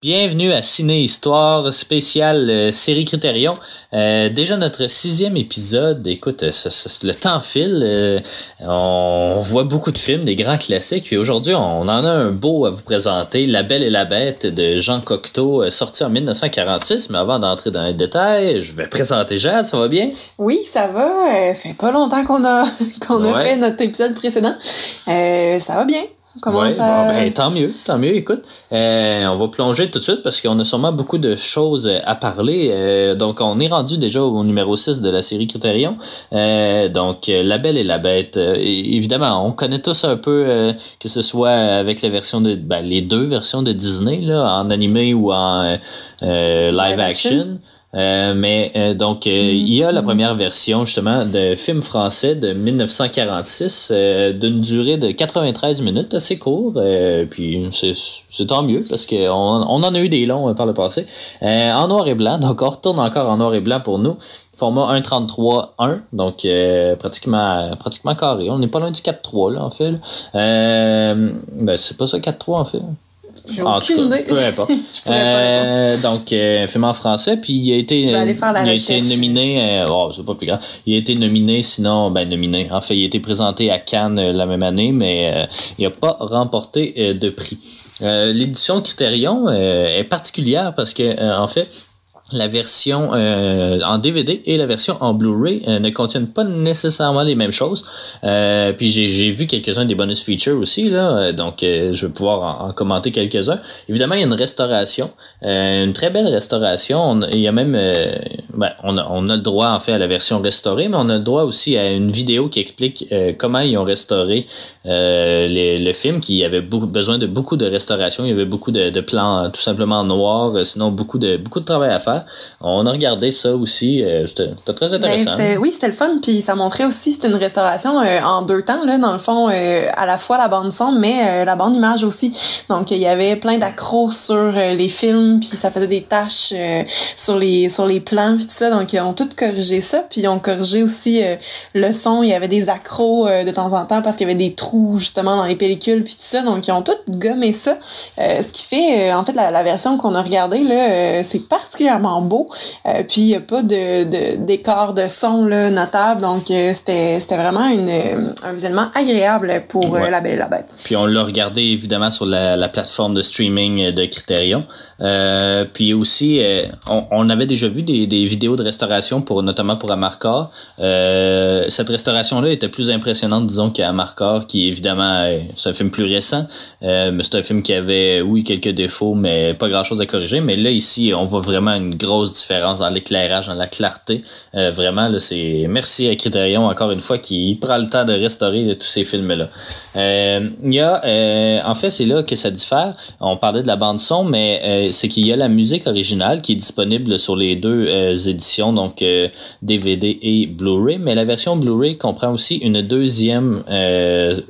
Bienvenue à Ciné Histoire spéciale euh, série Critérion. Euh, déjà notre sixième épisode. Écoute, euh, le temps file. Euh, on voit beaucoup de films, des grands classiques. Et aujourd'hui, on en a un beau à vous présenter. La Belle et la Bête de Jean Cocteau, sorti en 1946. Mais avant d'entrer dans les détails, je vais présenter Jade. Ça va bien? Oui, ça va. Ça fait pas longtemps qu'on a qu'on a fait notre épisode précédent. Euh, ça va bien. Ouais, ça ben, tant mieux, tant mieux. Écoute, euh, on va plonger tout de suite parce qu'on a sûrement beaucoup de choses à parler. Euh, donc, on est rendu déjà au numéro 6 de la série Critérion. Euh, donc, euh, La Belle et la Bête. Euh, évidemment, on connaît tous un peu, euh, que ce soit avec la version de, ben, les deux versions de Disney, là, en animé ou en euh, euh, live, Live action. action. Euh, mais euh, donc, euh, il y a la première version justement de film français de 1946 euh, d'une durée de 93 minutes, assez court. euh, puis c'est tant mieux parce qu'on on en a eu des longs par le passé. En noir et blanc, donc on retourne encore en noir et blanc pour nous. Format 1.33.1, donc pratiquement pratiquement carré. On n'est pas loin du 4.3 là en fait. là. Ben c'est pas ça 4.3 en fait. J'ai En tout aucune cas, idée. peu importe. Euh, donc, euh, un film en français, puis il a été, la il a été nominé, euh, oh, c'est pas plus grave, il a été nominé, sinon, ben nominé, en fait, il a été présenté à Cannes euh, la même année, mais euh, il n'a pas remporté euh, de prix. Euh, L'édition Criterion euh, est particulière parce que, euh, en fait, la version euh, en DVD et la version en Blu-ray euh, ne contiennent pas nécessairement les mêmes choses. Euh, puis j'ai, vu quelques-uns des bonus features aussi, là, euh, donc euh, je vais pouvoir en, en commenter quelques-uns. Évidemment, il y a une restauration, euh, une très belle restauration. On- il y a même, ben, on, a, on a le droit en fait à la version restaurée, mais on a le droit aussi à une vidéo qui explique euh, comment ils ont restauré euh, les- le film, qui avait beaucoup, besoin de beaucoup de restauration. Il y avait beaucoup de, de plans euh, tout simplement noirs, sinon beaucoup de, beaucoup de travail à faire. On a regardé ça aussi. euh, c'était, très Ben, intéressant. oui, c'était le fun, puis ça montrait aussi c'était une restauration en deux temps, là, dans le fond, à la fois la bande son, mais la bande image aussi. Donc, il y avait plein d'accros sur les films, puis ça faisait des taches euh, sur les sur les plans, puis tout ça. Donc, ils ont tout corrigé ça, puis ils ont corrigé aussi euh, le son. Il y avait des accros euh, de temps en temps parce qu'il y avait des trous, justement, dans les pellicules, puis tout ça. Donc, ils ont tout gommé ça. Euh, ce qui fait, euh, en fait, la, la version qu'on a regardée, là, euh, c'est particulièrement beau. Euh, puis il n'y a pas de, de, d'écart de son là, notable. Donc euh, c'était, c'était vraiment une, euh, un visionnement agréable pour euh, Ouais. La Belle et la Bête. Puis on l'a regardé évidemment sur la, la plateforme de streaming de Criterion. Euh, puis aussi, euh, on, on avait déjà vu des, des vidéos de restauration pour notamment pour Amarcord. Euh, cette restauration-là était plus impressionnante, disons, qu'Amarcord, qui évidemment c'est un film plus récent, euh, mais c'est un film qui avait oui quelques défauts, mais pas grand-chose à corriger. Mais là ici, on voit vraiment une grosse différence dans l'éclairage, dans la clarté. Euh, vraiment, là, c'est merci à Criterion encore une fois qui prend le temps de restaurer tous ces films-là. Il y a, en fait, c'est là que ça diffère. On parlait de la bande son, mais c'est qu'il y a la musique originale qui est disponible sur les deux éditions, donc euh, DVD et Blu-ray. Mais la version Blu-ray comprend aussi une deuxième euh,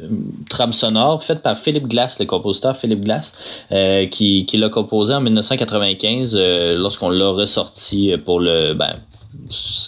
trame sonore faite par Philip Glass, le compositeur Philip Glass, euh, qui, l'a composé en 1995 euh, lorsqu'on l'a ressorti pour le ben,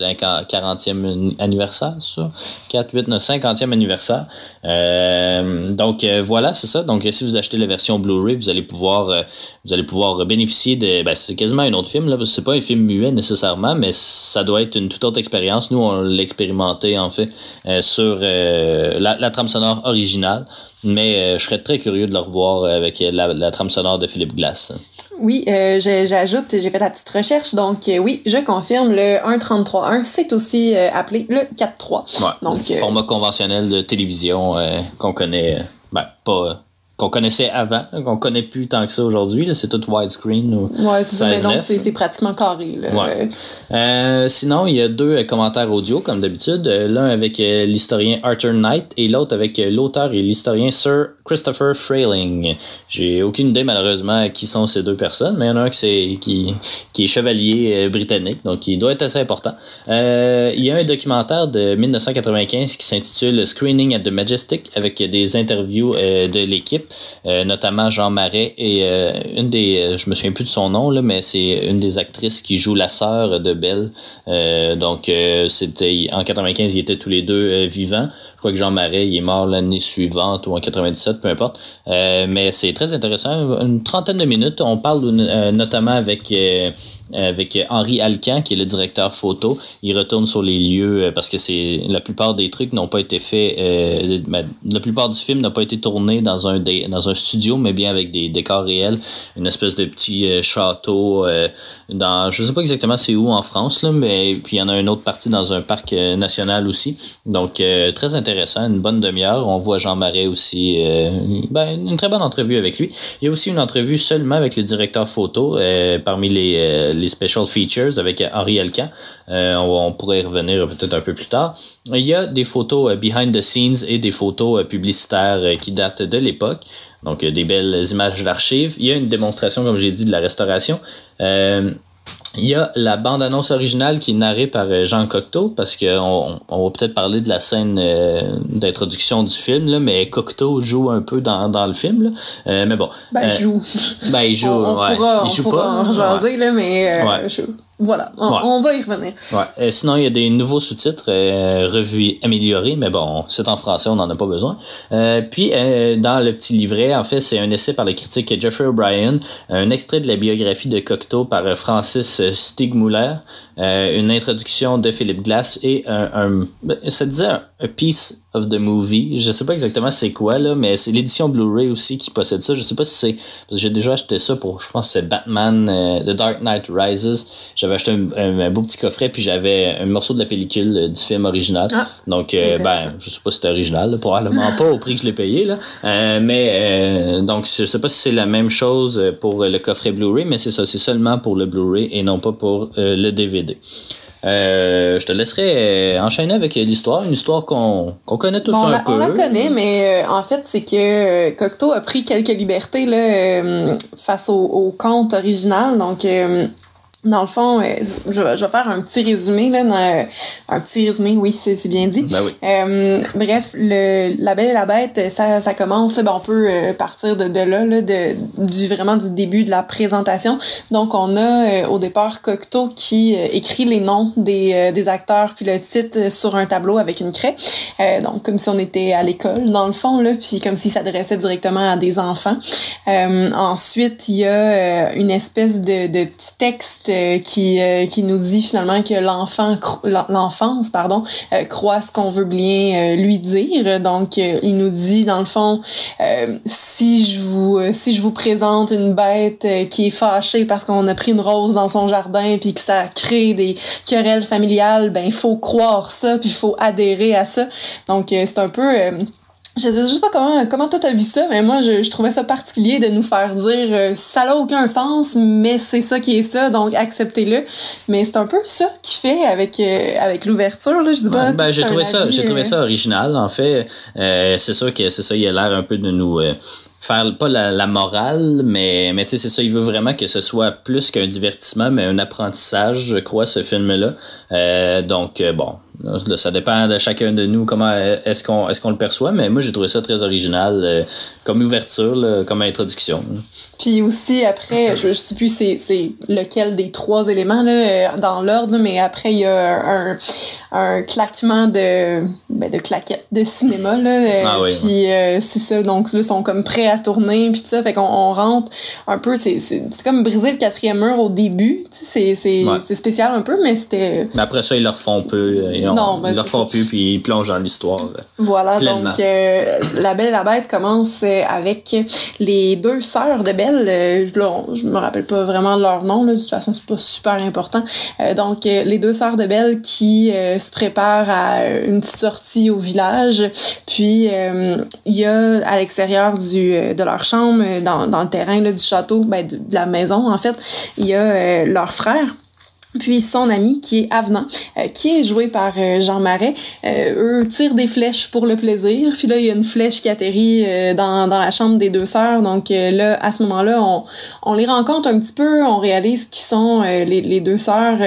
50, 40e anniversaire, ça? 4, 8, 9, 50e anniversaire. Euh, donc euh, voilà, c'est ça. Donc si vous achetez la version Blu-ray, vous allez pouvoir euh, vous allez pouvoir bénéficier de. Ben, c'est quasiment un autre film, là, parce que c'est pas un film muet nécessairement, mais ça doit être une toute autre expérience. Nous, on l'a expérimenté en fait euh, sur euh, la, trame sonore originale. Mais euh, je serais très curieux de le revoir avec euh, la, la trame sonore de Philippe Glass. Oui, euh, j'ajoute, j'ai fait la petite recherche. Donc euh, oui, je confirme, le 1.33.1, c'est aussi euh, appelé le 4.3. Ouais. Donc, euh, format conventionnel de télévision qu'on connaît, ben, pas qu'on connaissait avant, qu'on connaît plus tant que ça aujourd'hui. là, C'est tout widescreen. Ou Ouais, c'est ça, mais donc 16-9, c'est pratiquement carré. Là. Ouais. Euh, sinon, il y a deux euh, commentaires audio, comme d'habitude. Euh, L'un avec euh, l'historien Arthur Knight et l'autre avec l'auteur et l'historien Sir Christopher Frayling. J'ai aucune idée, malheureusement, qui sont ces deux personnes, mais il y en a un qui, c'est- qui, qui est chevalier britannique, donc il doit être assez important. Euh, il y a un documentaire de 1995 qui s'intitule Screening at the Majestic avec des interviews de l'équipe, euh, notamment Jean Marais et euh, une des, euh, je me souviens plus de son nom, là, mais c'est une des actrices qui joue la sœur de Belle. Euh, donc, c'était en 95, ils étaient tous les deux vivants. Je crois que Jean Marais, il est mort l'année suivante ou en 97, peu importe. mais c'est très intéressant. Une trentaine de minutes. On parle notamment avec avec Henri Alcan, qui est le directeur photo. Il retourne sur les lieux euh, parce que c'est la plupart des trucs n'ont pas été faits. Euh, ben, la plupart du film n'a pas été tourné dans un, dans un studio, mais bien avec des décors réels. Une espèce de petit euh, château dans. Je sais pas exactement c'est où en France, là, mais puis il y en a une autre partie dans un parc national aussi. Donc très intéressant, une bonne demi-heure. On voit Jean Marais aussi. ben, une très bonne entrevue avec lui. Il y a aussi une entrevue seulement avec le directeur photo parmi les les special features avec Henri Elkan. Euh, on, pourrait y revenir peut-être un peu plus tard. Il y a des photos euh, behind the scenes et des photos euh, publicitaires qui datent de l'époque. Donc, des belles images d'archives. Il y a une démonstration, comme j'ai dit, de la restauration. Il y a la bande-annonce originale qui est narrée par euh, Jean Cocteau, parce qu'on on va peut-être parler de la scène euh, d'introduction du film, là, mais Cocteau joue un peu dans, dans le film. Là. Euh, mais bon. Ben, il joue. Ben, il joue. On, ouais. pourra, il joue on pourra en jaser, là, mais je, voilà, on, va y revenir. Ouais. sinon, il y a des nouveaux sous-titres euh, revus améliorés, mais bon, c'est en français, on n'en a pas besoin. Euh, puis, dans le petit livret, en fait, c'est un essai par le critique Jeffrey O'Brien, un extrait de la biographie de Cocteau par Francis Stigmuller, une introduction de Philippe Glass et un, ben, ça disait un piece of the movie. Je sais pas exactement c'est quoi, là, mais c'est l'édition Blu-ray aussi qui possède ça. Je sais pas si c'est. Parce que j'ai déjà acheté ça pour, je pense que c'est Batman euh, The Dark Knight Rises. J'avais acheté un, beau petit coffret, puis j'avais un morceau de la pellicule euh, du film original. Ah, donc, euh, ben, je sais pas si c'est original, probablement pas au prix que je l'ai payé, là. mais, donc, je sais pas si c'est la même chose pour le coffret Blu-ray, mais c'est ça, c'est seulement pour le Blu-ray et non pas pour le DVD. Euh, je te laisserai euh, enchaîner avec l'histoire, une histoire qu'on connaît tous un peu. On la connaît, mais euh, en fait, c'est que Cocteau a pris quelques libertés là, face au, au, conte original. Donc, dans le fond, euh, je, vais faire un petit résumé, là, un petit résumé, oui, c'est bien dit. Ben euh, bref, le, La Belle et la Bête, ça, ça commence, là, ben, on peut euh, partir de, de là, là, de, du vraiment du début de la présentation. Donc, on a au départ Cocteau qui écrit les noms des, des acteurs puis le titre sur un tableau avec une craie. donc, comme si on était à l'école, dans le fond, là, puis comme s'il s'adressait directement à des enfants. ensuite, il y a une espèce de, de petit texte euh, qui, euh, qui nous dit finalement que l'enfant l'enfance pardon euh, croit ce qu'on veut bien lui dire. Donc il nous dit dans le fond si je vous si je vous présente une bête qui est fâchée parce qu'on a pris une rose dans son jardin puis que ça crée des querelles familiales ben faut croire ça puis faut adhérer à ça. Donc c'est un peu je sais juste pas comment, comment toi t'as vu ça, mais moi je, je, trouvais ça particulier de nous faire dire euh, ça n'a aucun sens, mais c'est ça qui est ça, donc acceptez-le. Mais c'est un peu ça qu'il fait avec, euh, avec l'ouverture, là. Je sais pas. ben, j'ai trouvé, ça, j'ai trouvé euh, ça original, en fait. c'est sûr que c'est ça, il a l'air un peu de nous faire pas la, la morale, mais, mais tu sais, c'est ça, il veut vraiment que ce soit plus qu'un divertissement, mais un apprentissage, je crois, ce film-là. donc, bon, ça dépend de chacun de nous comment est-ce qu'on est-ce qu'on le perçoit, mais moi j'ai trouvé ça très original euh, comme ouverture, comme introduction. Puis aussi après, je, je sais plus c'est, lequel des trois éléments là, euh, dans l'ordre, mais après il y a un, un claquement de ben, de claquettes de cinéma là. Euh, ah puis c'est ça, donc là ils sont comme prêts à tourner puis tout ça, fait qu'on on rentre un peu, c'est, comme briser le quatrième mur au début, c'est c'est, c'est spécial un peu, mais c'était. Mais après ça ils leur font peu non, ben, ils font plus, puis ils plongent dans l'histoire. Voilà, donc euh, La Belle et la Bête commence euh, avec les deux sœurs de Belle. Euh, je me rappelle pas vraiment leur nom, là, de toute façon, c'est pas super important. donc, les deux sœurs de Belle qui se préparent à une petite sortie au village. Puis, il y a à l'extérieur du de leur chambre, dans, dans le terrain du château, ben, de, de la maison, en fait, il y a leur frère puis son ami qui est Avenant, euh, qui est joué par euh, Jean Marais. Euh, eux tirent des flèches pour le plaisir. Puis là, il y a une flèche qui atterrit dans, dans la chambre des deux sœurs. Donc là, à ce moment-là, on, on les rencontre un petit peu. On réalise qu'ils sont les, les deux sœurs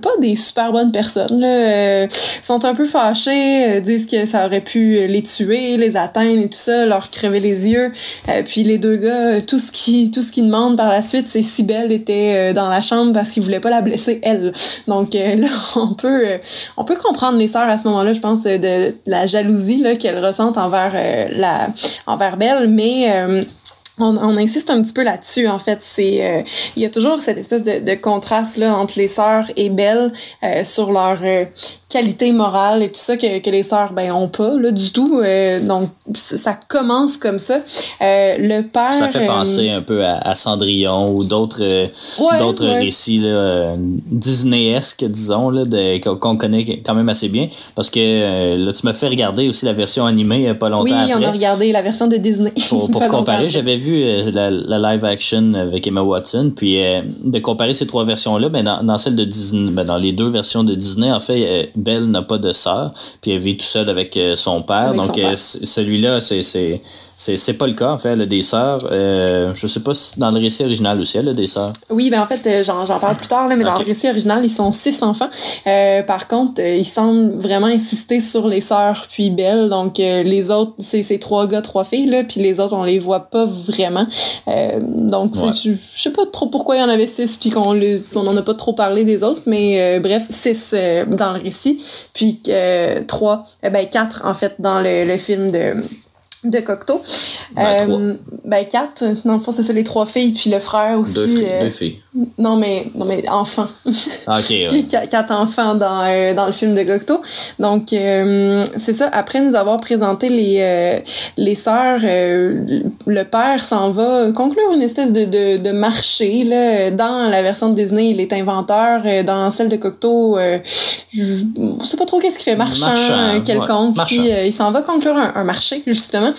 pas des super bonnes personnes. Là, sont un peu fâchées, disent que ça aurait pu les tuer, les atteindre et tout ça, leur crever les yeux. puis les deux gars, tout ce qui tout ce qu'ils demandent par la suite, c'est si Belle était dans la chambre parce qu'ils voulaient pas la blesser. Donc là, on peut, on peut comprendre les sœurs à ce moment-là, je pense, de, la jalousie qu'elles ressentent envers envers Belle, mais on, on, insiste un petit peu là-dessus en fait. C'est il y a toujours cette espèce de, de contraste là entre les sœurs et Belle sur leur qualité morale et tout ça que, que les sœurs ben ont pas là du tout. Euh, donc ça commence comme ça. Euh, le père ça fait penser euh, un peu à, Cendrillon ou d'autres ouais, d'autres ouais. récits là, Disneyesques disons là qu'on connaît quand même assez bien. Parce que là tu m'as fait regarder aussi la version animée pas longtemps oui, après on a regardé la version de Disney pour, pour comparer j'avais vu la, la, live action avec Emma Watson puis de comparer ces trois versions là ben dans, dans celle de Disney ben dans les deux versions de Disney en fait Belle n'a pas de sœur, puis elle vit tout seul avec euh, son père. Avec donc, euh, celui-là, c'est c'est c'est pas le cas en fait a des sœurs. Euh, je sais pas si dans le récit original aussi a des sœurs. Oui ben en fait euh, j'en j'en parle plus tard là mais dans le récit original ils sont six enfants. Euh, par contre euh, ils semblent vraiment insister sur les sœurs puis Belle. Donc euh, les autres c'est c'est trois gars trois filles là puis les autres on les voit pas vraiment. Euh, donc c'est- Ouais. je je sais pas trop pourquoi il y en avait six puis qu'on le- qu'on en a pas trop parlé des autres mais euh, bref six euh, dans le récit. Puis euh, trois euh, ben quatre en fait dans le, le film de de Cocteau. Ben, trois. ben quatre, dans le fond c'est ça les trois filles puis le frère aussi. deux filles euh, deux filles non mais non mais enfants. Ah, ok Il y ouais. a quatre- enfants dans euh, dans le film de Cocteau. Donc euh, c'est ça. Après nous avoir présenté les euh, les sœurs, le père s'en va conclure une espèce de de, de marché là. Dans la version de Disney, il est inventeur. Dans celle de Cocteau, je je sais pas trop qu'est-ce qu'il fait, marchand, Marchand, quelconque. ouais, marchand. Puis il s'en va conclure un, un marché justement.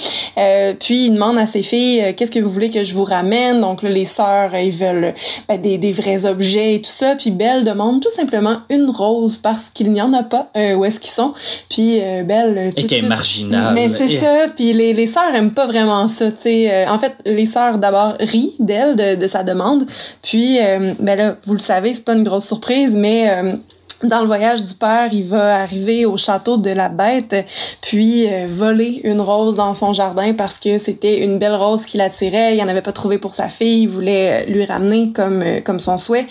Puis il demande à ses filles qu'est-ce que vous voulez que je vous ramène? Donc là, les sœurs, ils veulent ben, des, des vrais objets et tout ça. Puis Belle demande tout simplement une rose parce qu'il n'y en a pas euh, où est-ce qu'ils sont. Puis euh, Belle... euh, Et tout- qu'elle est marginale. Mais c'est Et- ça. Puis les, les sœurs aiment pas vraiment ça. tu sais. Euh, en fait, les sœurs d'abord rient d'elle, de, de sa demande. Puis, euh, ben là, vous le savez, c'est pas une grosse surprise, mais... dans le voyage du père, il va arriver au château de la bête, puis euh, voler une rose dans son jardin parce que c'était une belle rose qui l'attirait. Il en avait pas trouvé pour sa fille, il voulait euh, lui ramener comme euh, comme son souhait.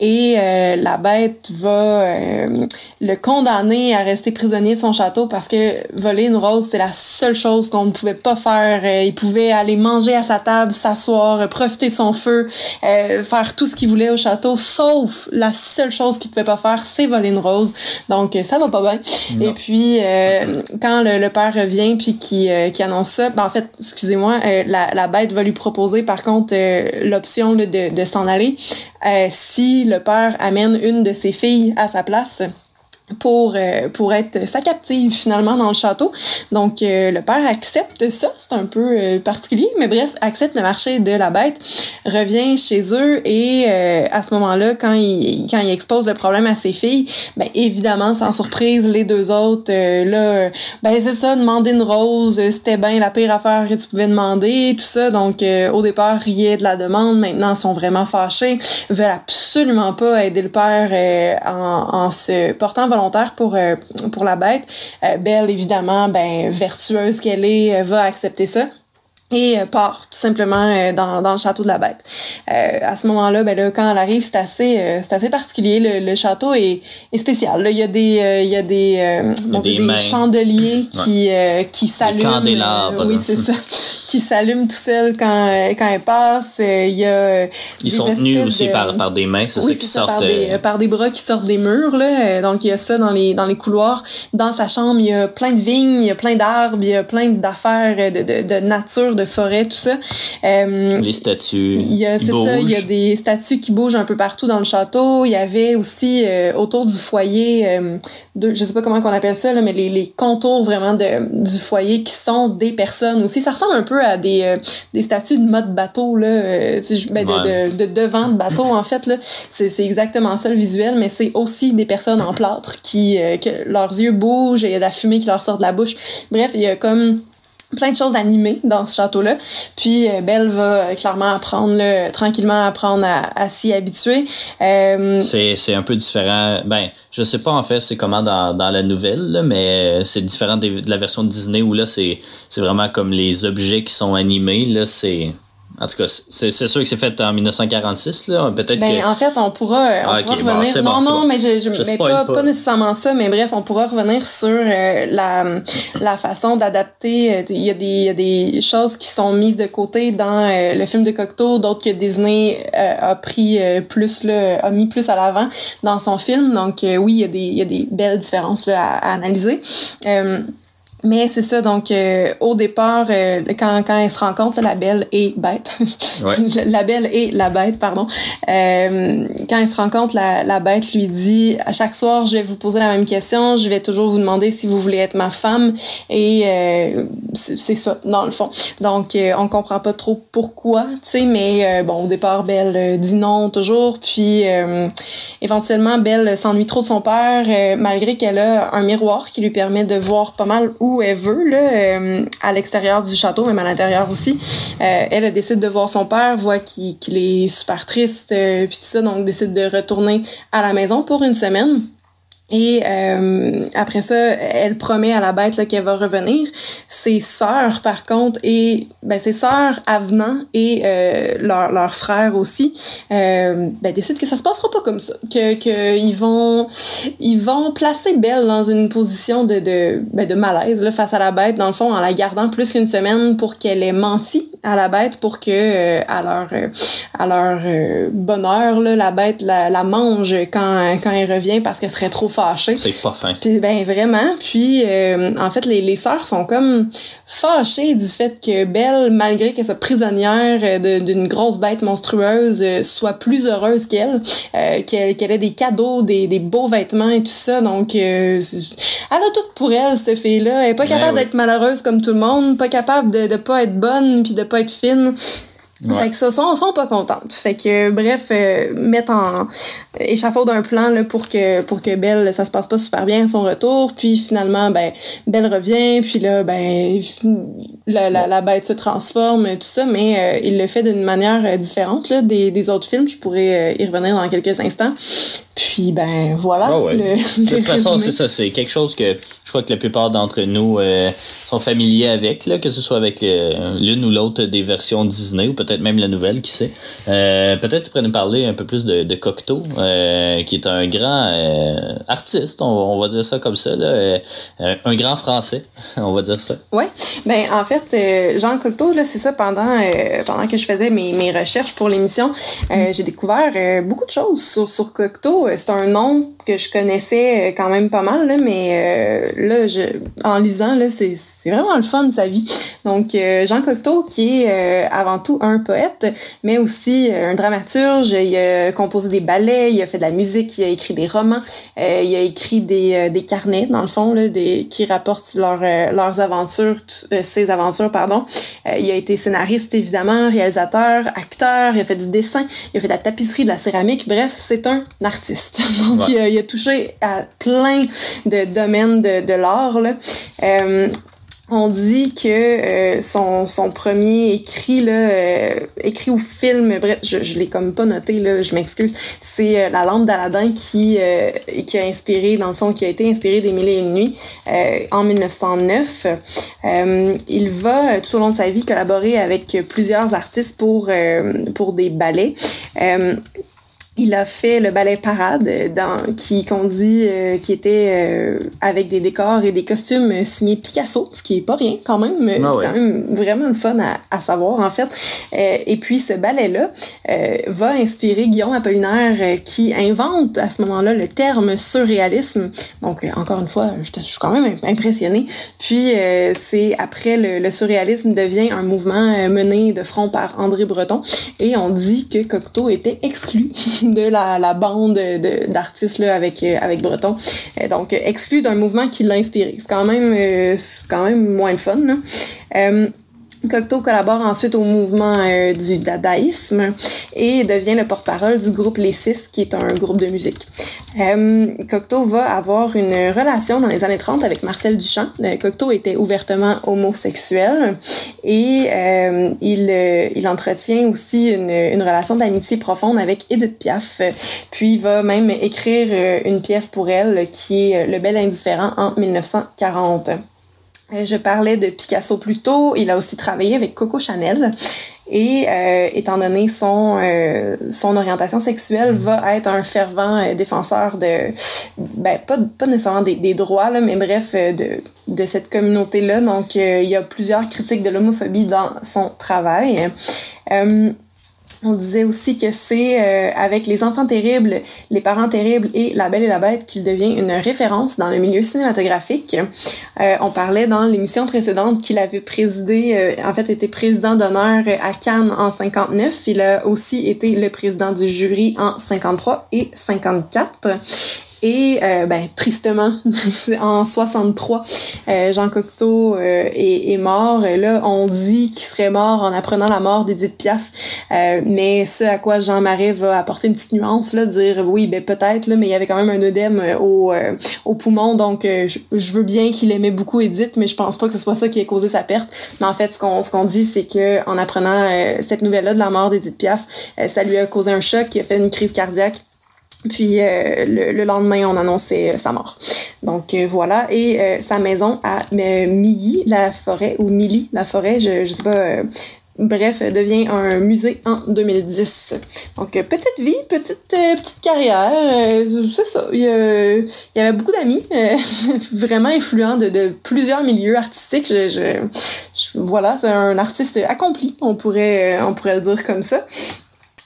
Et euh, la bête va euh, le condamner à rester prisonnier de son château parce que voler une rose, c'est la seule chose qu'on ne pouvait pas faire. Euh, il pouvait aller manger à sa table, s'asseoir, profiter de son feu, faire tout ce qu'il voulait au château, sauf la seule chose qu'il pouvait pas faire, c'est voler une rose. Donc euh, ça va pas bien. Non. Et puis euh, quand le, le père revient puis qui, euh, qui annonce ça, ben en fait, excusez-moi, euh, la, la bête va lui proposer par contre l'option de, de s'en aller si le père amène une de ses filles à sa place pour euh, pour être sa captive finalement dans le château. Donc euh, le père accepte ça, c'est un peu euh, particulier, mais bref, accepte le marché de la bête, revient chez eux et euh, à ce moment-là, quand il quand il expose le problème à ses filles, ben évidemment sans surprise, les deux autres euh, là, ben c'est ça, demander une rose, c'était bien la pire affaire que tu pouvais demander, tout ça. Donc euh, au départ riaient de la demande, maintenant sont vraiment fâchés, veulent absolument pas aider le père en, en se portant volontaire pour euh, pour la bête. Euh, Belle évidemment, ben vertueuse qu'elle est, euh, va accepter ça et euh, part tout simplement euh, dans, dans le château de la bête. Euh, à ce moment-là, ben là, quand elle arrive, c'est assez, euh, c'est assez particulier. Le, le château est, est spécial. Là, il y a des, euh, il y a des, euh, mon Dieu, des des chandeliers qui, euh, qui s'allument. euh, oui, c'est ça. Qui s'allument tout seul quand, euh, quand elle passe. Euh, Il y a. euh, ils sont tenus aussi de- par, par des mains c'est oui, ça qui sortent par des, euh, par des bras qui sortent des murs. Là. Euh, Donc, il y a ça dans les, dans les couloirs. Dans sa chambre, il y a plein de vignes, il y a plein d'arbres, il y a plein d'affaires euh, de, de, de nature, de forêt, tout ça. Euh, les statues il y a, c'est bougent. ça, il y a des statues qui bougent un peu partout dans le château. Il y avait aussi euh, autour du foyer, euh, deux, je sais pas comment qu'on appelle ça, là, mais les, les contours vraiment de, du foyer qui sont des personnes aussi. Ça ressemble un peu à des, euh, des statues de mode bateau, là, euh, ben, de, Ouais. de, de devant de bateau, en fait. Là. C'est, c'est exactement ça le visuel, mais c'est aussi des personnes en plâtre qui, que leurs yeux bougent, et il y a de la fumée qui leur sort de la bouche. Bref, il y a comme plein de choses animées dans ce château-là. Puis euh, Belle va euh, clairement apprendre, là, tranquillement apprendre à, s'y habituer. Euh, C'est, un peu différent. Ben, je sais pas en fait c'est comment dans, dans la nouvelle, là, mais c'est différent de la version de Disney où là c'est, c'est vraiment comme les objets qui sont animés. Là, c'est. En tout cas, c'est sûr que c'est fait en 1946, là. Peut-être ben, que... en fait, on pourra, on Ah, pourra bon, revenir. non, bon, non, bon. mais je, je, Je mais pas, pas. pas nécessairement ça, mais bref, on pourra revenir sur euh, la, la façon d'adapter. euh, Il y, a des, il y a des choses qui sont mises de côté dans euh, le film de Cocteau, d'autres que Disney euh, a pris euh, plus, là, a mis plus à l'avant dans son film. Donc, euh, oui, il y, a des, il y a des belles différences là, à, à analyser. Mais c'est ça, donc euh, au départ, euh, quand, quand elle se rencontre, la belle et bête, Ouais. la belle et la bête, pardon, euh, quand elle se rencontre, la, la bête lui dit, à chaque soir, je vais vous poser la même question, je vais toujours vous demander si vous voulez être ma femme, et euh, c'est ça, dans le fond. Donc, euh, on comprend pas trop pourquoi, tu sais, mais euh, bon, au départ, Belle dit non toujours, puis euh, éventuellement, Belle s'ennuie trop de son père, euh, malgré qu'elle a un miroir qui lui permet de voir pas mal où elle veut, là, euh, à l'extérieur du château, même à l'intérieur aussi. Euh, elle, décide de voir son père, voit qu'il qu'il est super triste, euh, puis tout ça, donc décide de retourner à la maison pour une semaine. Et euh, après ça, elle promet à la bête qu'elle va revenir. Ses sœurs, par contre, et ben ses sœurs avenant et euh, leur, leur aussi, euh, ben, décident que ça se passera pas comme ça, que, que ils vont ils vont placer Belle dans une position de de, ben, malaise face à la bête, dans le fond, en la gardant plus qu'une semaine pour qu'elle ait menti à la bête pour que euh, à leur à leur bonheur la bête la, la mange quand quand elle revient parce qu'elle serait trop C'est pas fin. Puis ben vraiment, puis euh, en fait les, les sœurs sont comme fâchées du fait que Belle, malgré qu'elle soit prisonnière euh, d'une grosse bête monstrueuse, euh, soit plus heureuse qu'elle, euh, qu'elle qu'elle ait des cadeaux, des, des beaux vêtements et tout ça. Donc euh, elle a tout pour elle cette fille là. Elle est pas Ben capable oui. d'être malheureuse comme tout le monde, pas capable de, de pas être bonne puis de pas être fine. Ouais. Fait que ça, sont, sont pas contentes. Fait que, bref, euh, mettre en échafaud d'un plan là, pour que pour que Belle, ça se passe pas super bien à son retour. Puis finalement, ben, Belle revient, puis là, ben, la, la, la bête se transforme, tout ça, mais euh, il le fait d'une manière euh, différente là, des, des autres films. Je pourrais euh, y revenir dans quelques instants. Puis, ben, voilà. Ah ouais. le- De toute façon, c'est ça. C'est quelque chose que je crois que la plupart d'entre nous euh, sont familiers avec, là, que ce soit avec l'une ou l'autre des versions Disney ou peut-être même la nouvelle, qui sait. Euh, peut-être tu pourrais nous parler un peu plus de, de Cocteau, euh, qui est un grand artiste, on, on va dire ça comme ça, là, un- grand français, on va dire ça. Ouais, ben en fait, Jean Cocteau, là, c'est ça, pendant, pendant que je faisais mes, mes recherches pour l'émission, j'ai découvert beaucoup de choses sur, sur Cocteau. Euh, C'est un nom que je connaissais euh, quand même pas mal, là, mais euh, là, je, en lisant, c'est vraiment le fun de sa vie. Donc, Jean Cocteau, qui est avant tout un poète, mais aussi un dramaturge, il a composé des ballets, il a fait de la musique, il a écrit des romans, il a écrit des, des carnets, dans le fond, là, des, qui rapportent leur, leurs aventures, ses aventures, pardon. Il a été scénariste, évidemment, réalisateur, acteur, il a fait du dessin, il a fait de la tapisserie, de la céramique, bref, c'est un artiste. Donc, Ouais. il, a, il a touché à plein de domaines de, de l'art. Euh, on dit que euh, son, son premier écrit là, euh, écrit ou film, bref, je, je l'ai comme pas noté là, je m'excuse. C'est euh, la lampe d'Aladin qui qui a inspiré dans le fond qui a été inspiré des Mille et une nuits en 1909. Euh, il va tout au long de sa vie collaborer avec plusieurs artistes pour pour des ballets. Il a fait le ballet Parade, euh, dans, qui qu'on dit euh, qui était euh, avec des décors et des costumes euh, signés Picasso, ce qui est pas rien quand même. c'est ouais. quand même vraiment le fun à, à savoir en fait. Euh, et puis ce ballet-là euh, va inspirer Guillaume Apollinaire euh, qui invente à ce moment-là le terme surréalisme. Donc encore une fois, je, je suis quand même impressionnée. Puis euh, c'est après le, le surréalisme devient un mouvement mené de front par André Breton et on dit que Cocteau était exclu de la, bande de- d'artistes avec, euh, avec Breton. Euh, donc, exclu d'un mouvement qui l'a inspiré. C'est quand même euh, quand même moins le fun. Cocteau collabore ensuite au mouvement euh, du dadaïsme et devient le porte-parole du groupe Les Six, qui est un groupe de musique. Euh, Cocteau va avoir une relation dans les années 30 avec Marcel Duchamp. Euh, Cocteau était ouvertement homosexuel et il, entretient aussi une, une relation d'amitié profonde avec Edith Piaf. Puis va même écrire une pièce pour elle qui est Le Bel Indifférent en 1940. Euh, Je parlais de Picasso plus tôt. Il a aussi travaillé avec Coco Chanel. Et étant donné son, son orientation sexuelle, va être un fervent défenseur de, ben, pas, pas nécessairement des, des droits, là, mais bref, de, de cette communauté-là. Donc, il y a plusieurs critiques de l'homophobie dans son travail. On disait aussi que c'est euh, avec Les Enfants terribles, Les Parents terribles et La Belle et la Bête qu'il devient une référence dans le milieu cinématographique. Euh, on parlait dans l'émission précédente qu'il avait présidé, euh, en fait, était président d'honneur à Cannes en 59. Il a aussi été le président du jury en 53 et 54. Et euh, ben, tristement, en 63, euh, Jean Cocteau euh, est, mort. Là, on dit qu'il serait mort en apprenant la mort d'Edith Piaf. mais ce à quoi Jean Marais va apporter une petite nuance, là, dire oui, ben peut-être, mais il y avait quand même un œdème au, poumon. Donc, je veux bien qu'il aimait beaucoup Edith, mais je pense pas que ce soit ça qui ait causé sa perte. Mais en fait, ce qu'on ce qu'on dit, c'est que en apprenant cette nouvelle-là de la mort d'Edith Piaf, ça lui a causé un choc, qui a fait une crise cardiaque. Puis euh, le, lendemain, on annonçait euh, sa mort. Donc euh, voilà. Et sa maison à Milly, la forêt, ou Milly, la forêt, je, je sais pas. bref, devient un musée en 2010. Donc petite vie, petite petite carrière, c'est ça. Il y, avait beaucoup d'amis, vraiment influents de, de, plusieurs milieux artistiques. Je, je voilà, c'est un artiste accompli, on pourrait on pourrait le dire comme ça.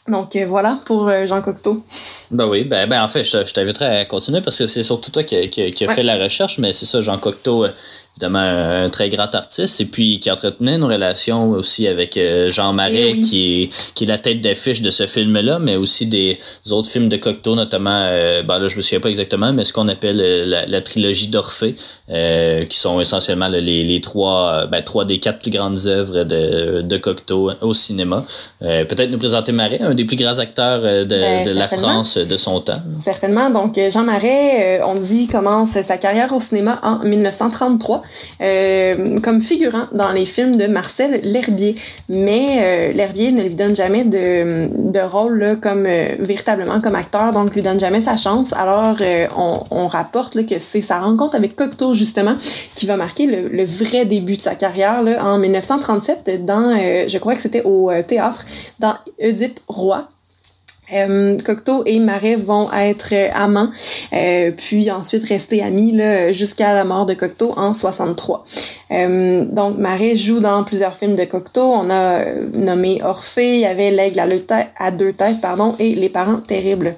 Donc voilà pour Jean Cocteau. Ben oui, ben, ben en fait, je, t'inviterais à continuer parce que c'est surtout toi qui, qui, qui a fait la recherche, mais c'est ça, Jean Cocteau, euh, évidemment un très grand artiste et puis qui entretenait une relation aussi avec euh, Jean Marais eh qui est qui est la tête d'affiche de ce film là mais aussi des, autres films de Cocteau notamment euh, ben là je me souviens pas exactement mais ce qu'on appelle euh, la, la, trilogie d'Orphée euh, qui sont essentiellement les, les trois ben, trois des quatre plus grandes œuvres de, de Cocteau au cinéma. Peut-être nous présenter Marais un des plus grands acteurs de, ben, de la France de son temps. Certainement. Donc Jean Marais on dit commence sa carrière au cinéma en 1933 euh, comme figurant dans les films de Marcel L'Herbier. Mais euh, L'Herbier ne lui donne jamais de, de rôle là, comme euh, véritablement comme acteur, donc lui donne jamais sa chance. Alors on, on, rapporte là, que c'est sa rencontre avec Cocteau justement qui va marquer le, le vrai début de sa carrière là, en 1937 dans, je crois que c'était au théâtre, dans Oedipe Roi. Euh, Cocteau et Marais vont être amants, euh, puis ensuite rester amis jusqu'à la mort de Cocteau en 63. Euh, donc Marais joue dans plusieurs films de Cocteau. On a nommé Orphée, il y avait L'aigle à, à, deux têtes, pardon, et Les parents terribles.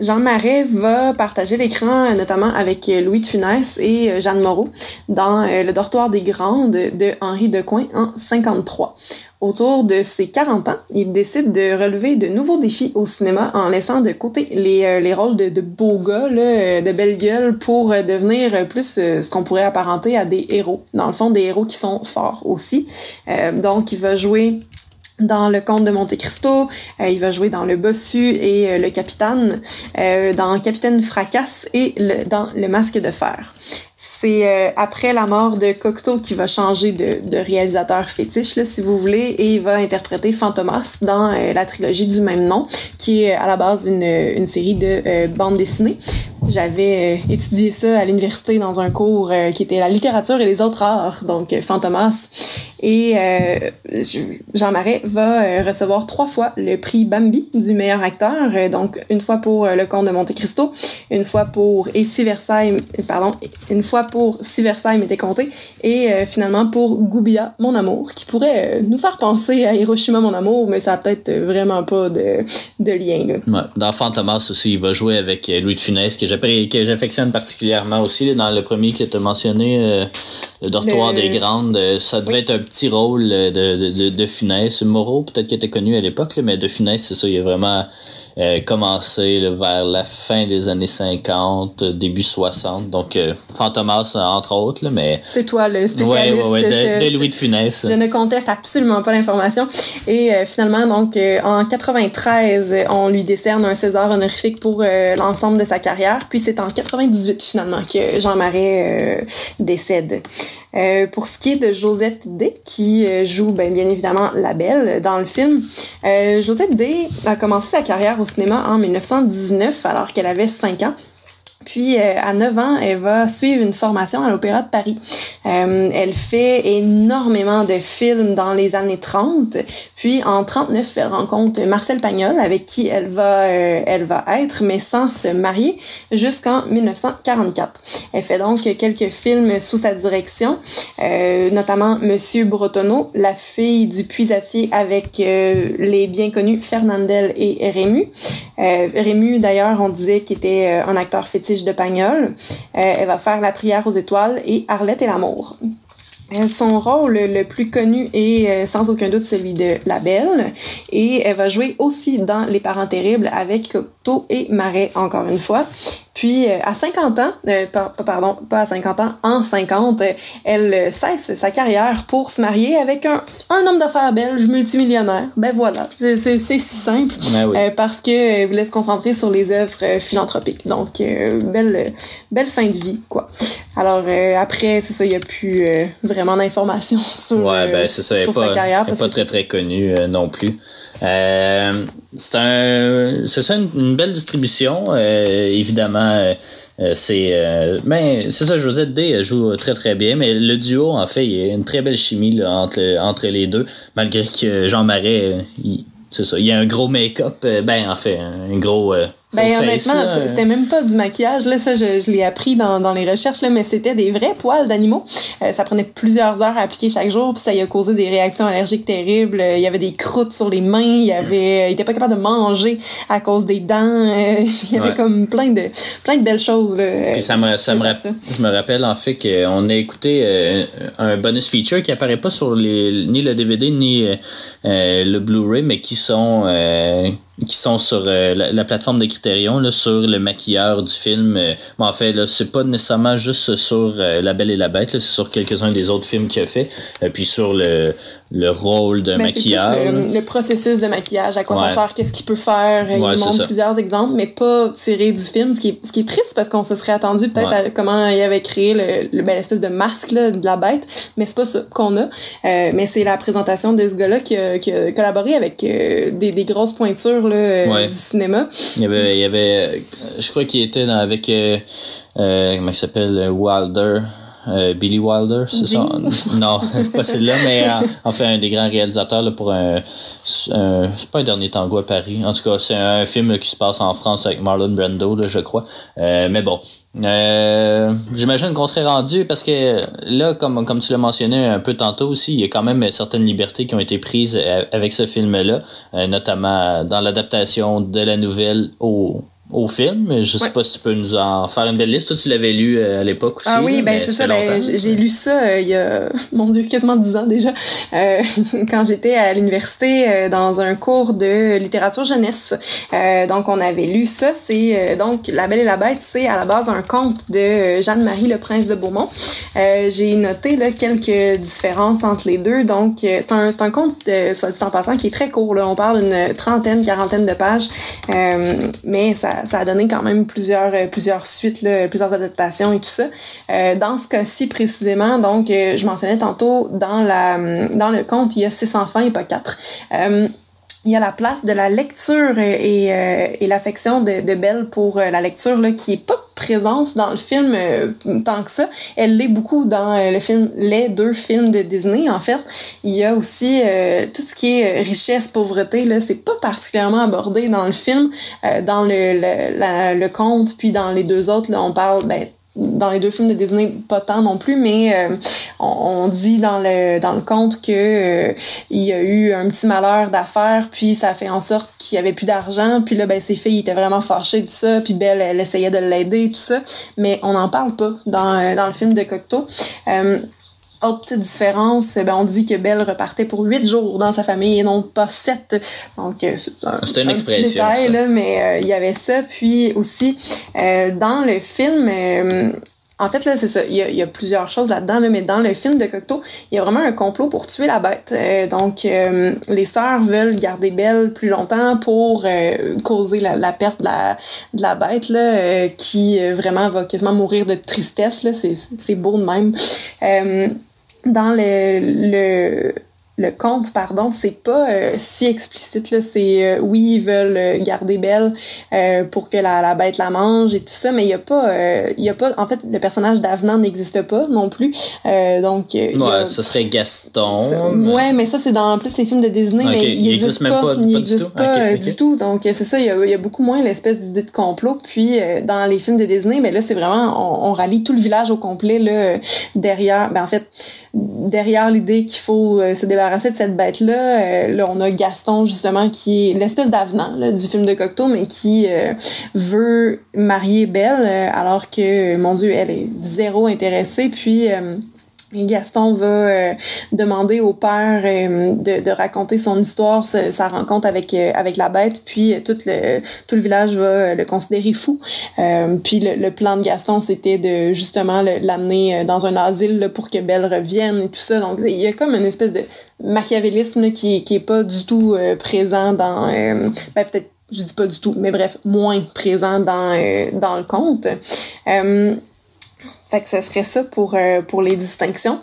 Jean Marais va partager l'écran notamment avec Louis de Funès et Jeanne Moreau dans Le dortoir des Grandes de Henri Decoing en 53. Autour de ses 40 ans, il décide de relever de nouveaux défis au cinéma en laissant de côté les, euh, les rôles de, de beaux gars, euh, de belles gueules, pour euh, devenir plus ce qu'on pourrait apparenter à des héros. Dans le fond, des héros qui sont forts aussi. donc, il va jouer dans le Comte de Monte Cristo, il va jouer dans Le Bossu et Le Capitaine, dans Capitaine Fracasse et dans Le Masque de Fer. C'est euh, après la mort de Cocteau qui va changer de, réalisateur fétiche, là, si vous voulez, et il va interpréter Fantomas dans euh, la trilogie du même nom, qui est à la base une, une série de euh, bandes dessinées. J'avais étudié ça à l'université dans un cours qui était la littérature et les autres arts, donc Fantomas. Et Jean Marais va recevoir trois fois le prix Bambi du meilleur acteur, donc une fois pour Le Comte de Monte Cristo, une fois pour Et si Versailles, pardon, une fois pour Si Versailles m'était compté et euh, finalement pour Goubia, mon amour, qui pourrait euh, nous faire penser à Hiroshima, mon amour, mais ça n'a peut-être euh, vraiment pas de, de lien. Là. dans Fantomas aussi, il va jouer avec Louis de Funès, que j'affectionne particulièrement aussi. dans le premier que tu as mentionné, Le Dortoir des Grandes, ça devait être un petit rôle de, de, de, Funès. Moreau, peut-être qu'il était connu à l'époque, mais de Funès, c'est ça, il a vraiment commencé vers la fin des années 50, début 60. Donc, Fantomas entre autres, mais... C'est toi le spécialiste. Oui, ouais, de, Louis de Funès. Je ne conteste absolument pas l'information. Et euh, finalement, donc, euh, en 93, on lui décerne un César honorifique pour euh, l'ensemble de sa carrière. Puis c'est en 98, finalement, que Jean Marais décède. pour ce qui est de Josette D, qui joue ben, bien évidemment la belle dans le film, Josette D a commencé sa carrière au cinéma en 1919 alors qu'elle avait 5 ans. Puis, euh, à 9 ans, elle va suivre une formation à l'Opéra de Paris. Euh, elle fait énormément de films dans les années 30. Puis, en 39, elle rencontre Marcel Pagnol, avec qui elle va, euh, elle va être, mais sans se marier, jusqu'en 1944. Elle fait donc quelques films sous sa direction, notamment Monsieur Bretonneau, La fille du puisatier avec les bien connus Fernandel et Rému. Rému, d'ailleurs, on disait qu'il était un acteur fétiche de Pagnol. Euh, elle va faire La prière aux étoiles et Arlette et l'amour. Euh, son rôle le plus connu est euh, sans aucun doute celui de la Belle et elle va jouer aussi dans Les Parents Terribles avec Et Marais encore une fois. Puis euh, à 50 ans, euh, pardon, pas à 50 ans, en 50, elle cesse sa carrière pour se marier avec un, un homme d'affaires belge multimillionnaire. Ben voilà, c'est si simple ben euh, parce que voulait se concentrer sur les œuvres philanthropiques. Donc belle belle fin de vie quoi. Alors après c'est ça, il y a plus vraiment d'informations sur, ouais, ben, ça, sur pas, sa carrière. Elle pas très très connue non plus. C'est un c'est ça une, belle distribution évidemment euh, euh, c'est euh, ben, c'est ça Josette D joue très très bien mais le duo en fait il y a une très belle chimie entre entre les deux malgré que Jean Marais c'est ça il y a un gros make-up ben en fait un gros ben honnêtement, c'était même pas du maquillage. Là, ça, je, je l'ai appris dans, dans les recherches, là, mais c'était des vrais poils d'animaux. Euh, ça prenait plusieurs heures à appliquer chaque jour, puis ça y a causé des réactions allergiques terribles. Il y avait des croûtes sur les mains, il y avait, il était pas capable de manger à cause des dents. Euh, il y avait comme plein de, plein de belles choses. Là, puis ça me, ça me je me rappelle en fait qu'on a écouté euh, un bonus feature qui apparaît pas sur les, ni le DVD ni le Blu-ray, mais qui sont qui sont sur euh, la, plateforme de Criterion là, sur le maquilleur du film. Euh, en fait, là, c'est pas nécessairement juste sur euh, La Belle et la Bête, c'est sur quelques-uns des autres films qu'il a fait. puis sur le, le rôle d'un ben, maquilleur. Le, processus de maquillage, à quoi ça sert, qu'est-ce qu'il peut faire. il montre plusieurs exemples, mais pas tiré du film, ce qui est, ce qui est triste parce qu'on se serait attendu peut-être à comment il avait créé le, le ben, l'espèce de masque là, de la bête, mais c'est pas ça qu'on a. mais c'est la présentation de ce gars-là qui a, qui a collaboré avec des, des grosses pointures euh, du cinéma. Il y avait, il y avait je crois qu'il était avec, euh, euh, comment il s'appelle, Wilder. Billy Wilder, c'est ça? Non, pas celui-là, mais en, fait, un des grands réalisateurs là, pour un. c'est pas un dernier tango à Paris. En tout cas, c'est un film qui se passe en France avec Marlon Brando, là, je crois. mais bon, euh, J'imagine qu'on serait rendu parce que là, comme, comme tu l'as mentionné un peu tantôt aussi, il y a quand même certaines libertés qui ont été prises avec ce film-là, euh, notamment dans l'adaptation de la nouvelle au, au film. Je sais pas si tu peux nous en faire une belle liste. Toi, tu l'avais lu euh, à l'époque aussi. Ah oui, ben c'est ça. Ben, j'ai lu ça euh, il y a, mon Dieu, quasiment dix ans déjà, euh, quand j'étais à l'université dans un cours de littérature jeunesse. donc, on avait lu ça. C'est donc La Belle et la Bête, c'est à la base un conte de Jeanne-Marie le Prince de Beaumont. j'ai noté là, quelques différences entre les deux. Donc, c'est un, un conte, soit dit en passant, qui est très court. Là. On parle d'une trentaine, quarantaine de pages. mais ça ça, a donné quand même plusieurs, euh, suites, plusieurs adaptations et tout ça. Euh, dans ce cas-ci précisément, donc, euh, je mentionnais tantôt, dans, la, dans le conte, il y a six enfants et pas quatre il y a la place de la lecture et, et, l'affection de, de Belle pour la lecture là, qui est pas présente dans le film tant que ça. Elle l'est beaucoup dans le film, les deux films de Disney en fait. Il y a aussi tout ce qui est richesse, pauvreté là, c'est pas particulièrement abordé dans le film. dans le, le, le conte, puis dans les deux autres, là, on parle ben, dans les deux films de Disney, pas tant non plus, mais euh, on, dit dans le dans le conte que euh, il y a eu un petit malheur d'affaires, puis ça a fait en sorte qu'il y avait plus d'argent, puis là ben ses filles étaient vraiment fâchées de ça, puis Belle elle essayait de l'aider tout ça, mais on n'en parle pas dans, euh, dans le film de Cocteau. Autre petite différence, ben on dit que Belle repartait pour huit jours dans sa famille et non pas sept. Donc, euh, c'est une expression. Détail, là, mais euh, il y avait ça. Puis aussi, euh, dans le film, en fait, là, c'est ça. Il y, a, plusieurs choses là-dedans, mais dans le film de Cocteau, il y a vraiment un complot pour tuer la bête. donc, les sœurs veulent garder Belle plus longtemps pour causer la, perte de la, de la bête, là, qui vraiment va quasiment mourir de tristesse. Là. C'est, beau de même dans le, le le conte, pardon, c'est pas euh, si explicite. Là. C'est euh, oui, ils veulent euh, garder Belle pour que la, la, bête la mange et tout ça, mais il y a pas, il y a pas. En fait, le personnage d'Avenant n'existe pas non plus. donc. ouais, ça serait Gaston. Mais... Ouais, mais ça c'est dans plus les films de Disney, mais il n'existe pas, pas, il existe pas, du, tout. Donc c'est ça, il y, a, il y, a, beaucoup moins l'espèce d'idée de complot. Puis dans les films de Disney, mais ben là c'est vraiment on, on, rallie tout le village au complet là derrière. Ben en fait derrière l'idée qu'il faut se débarrasser de cette bête-là. Euh, là, on a Gaston, justement, qui est l'espèce d'avenant du film de Cocteau, mais qui euh, veut marier Belle, euh, alors que, mon Dieu, elle est zéro intéressée. Puis Gaston va euh, demander au père euh, de, raconter son histoire, sa, rencontre avec, euh, avec la bête, puis tout le, tout le village va le considérer fou. puis le, plan de Gaston, c'était de justement l'amener dans un asile pour que Belle revienne et tout ça. Donc il y a comme une espèce de machiavélisme qui, qui est pas du tout présent dans... ben, peut-être, je dis pas du tout, mais bref, moins présent dans, dans le conte. Que ce serait ça pour, euh, pour les distinctions.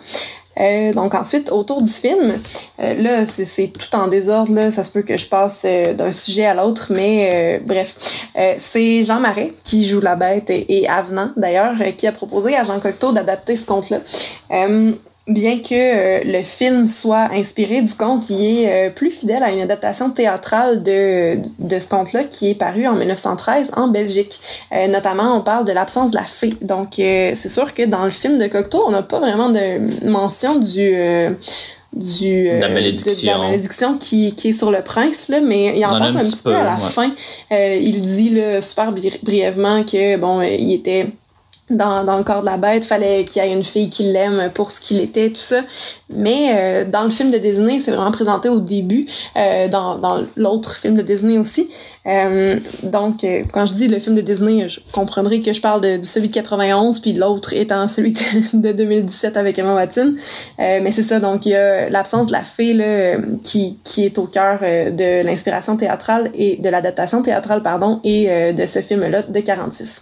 Euh, donc ensuite, autour du film, euh, là, c'est tout en désordre, là, ça se peut que je passe d'un sujet à l'autre, mais bref. c'est Jean Marais qui joue la bête et, et Avenant, d'ailleurs, qui a proposé à Jean Cocteau d'adapter ce conte-là bien que euh, le film soit inspiré du conte, il est euh, plus fidèle à une adaptation théâtrale de, de ce conte-là qui est paru en 1913 en Belgique. Euh, notamment, on parle de l'absence de la fée. Donc, c'est sûr que dans le film de Cocteau, on n'a pas vraiment de mention du du la malédiction, de, la malédiction qui, qui, est sur le prince là mais il en parle un, petit peu, à la fin il dit là, super brièvement que bon il était dans, dans le corps de la bête, fallait qu'il y ait une fille qui l'aime pour ce qu'il était, tout ça. Mais euh, dans le film de Disney, c'est vraiment présenté au début, euh, dans, dans l'autre film de Disney aussi. Euh, donc, quand je dis le film de Disney, je comprendrai que je parle de, de celui de 91, puis l'autre étant celui de, 2017 avec Emma Watson. mais c'est ça, donc il y a l'absence de la fée là, qui, qui est au cœur de l'inspiration théâtrale et de l'adaptation théâtrale, pardon, et de ce film-là de 46.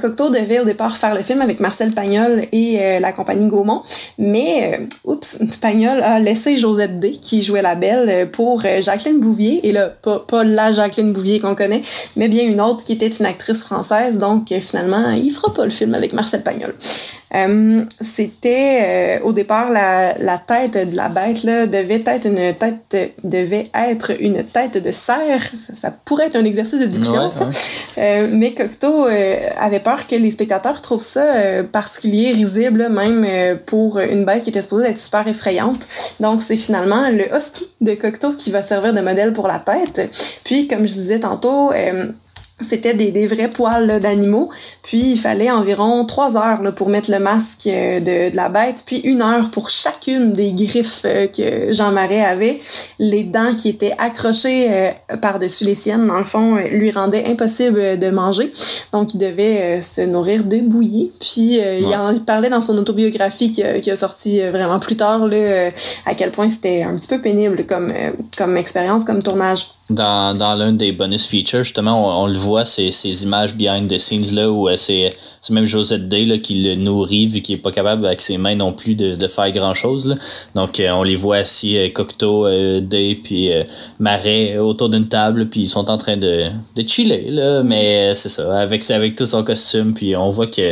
Cocteau devait au départ faire le film avec Marcel Pagnol et euh, la compagnie Gaumont, mais euh, oups, Pagnol a laissé Josette D qui jouait la belle euh, pour Jacqueline Bouvier et là pas, pas la Jacqueline Bouvier qu'on connaît, mais bien une autre qui était une actrice française donc finalement il fera pas le film avec Marcel Pagnol. Euh, c'était euh, au départ la, la tête de la bête là devait être une tête devait être une tête de cerf. Ça, pourrait être un exercice de diction, ça. Euh, mais Cocteau avait peur que les spectateurs trouvent ça particulier, risible même pour une bête qui était supposée être super effrayante. Donc c'est finalement le husky de Cocteau qui va servir de modèle pour la tête. Puis comme je disais tantôt c'était des, des, vrais poils d'animaux. Puis il fallait environ trois heures là, pour mettre le masque euh, de, de, la bête, puis une heure pour chacune des griffes euh, que Jean Marais avait. Les dents qui étaient accrochées euh, par-dessus les siennes, dans le fond, lui rendaient impossible de manger. Donc il devait se nourrir de bouillie. Puis il en parlait dans son autobiographie qui, qui a sorti vraiment plus tard là, à quel point c'était un petit peu pénible comme, comme expérience, comme tournage dans, dans l'un des bonus features, justement, on, le voit, ces, ces images behind the scenes là où euh, c'est même Josette Day là, qui le nourrit vu qu'il est pas capable avec ses mains non plus de, de faire grand chose. Donc euh, on les voit assis, euh, Cocteau, Day puis Marais autour d'une table, puis ils sont en train de, de chiller, là, mais c'est ça, avec, avec tout son costume, puis on voit que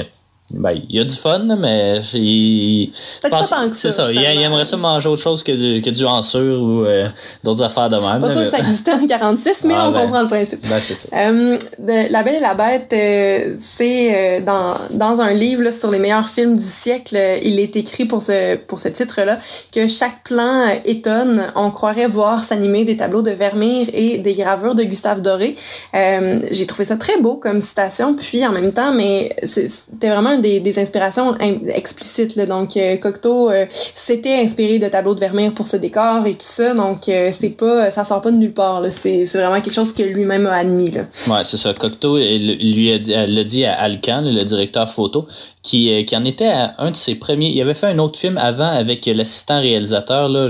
ben, il y a du fun, mais il. C'est ça. Il, aimerait ça manger autre chose que du, que du ou euh, d'autres affaires de même. Pas sûr que ça existait en 46, mais ah, on ben, comprend le principe. Ben, c'est ça. Euh, de, la Belle et la Bête, euh, c'est dans, dans un livre là, sur les meilleurs films du siècle, il est écrit pour ce, pour ce titre-là que chaque plan étonne. On croirait voir s'animer des tableaux de Vermeer et des gravures de Gustave Doré. J'ai trouvé ça très beau comme citation, puis en même temps, mais c'était vraiment des, inspirations explicites. Donc, euh, Cocteau euh, s'était inspiré de tableaux de Vermeer pour ce décor et tout ça. Donc, euh, c'est pas, ça sort pas de nulle part. C'est vraiment quelque chose que lui-même a admis. Là. Ouais, c'est ça. Cocteau lui a dit, l'a dit à Alcan, le directeur photo, qui, qui en était à un de ses premiers. Il avait fait un autre film avant avec l'assistant réalisateur. Là,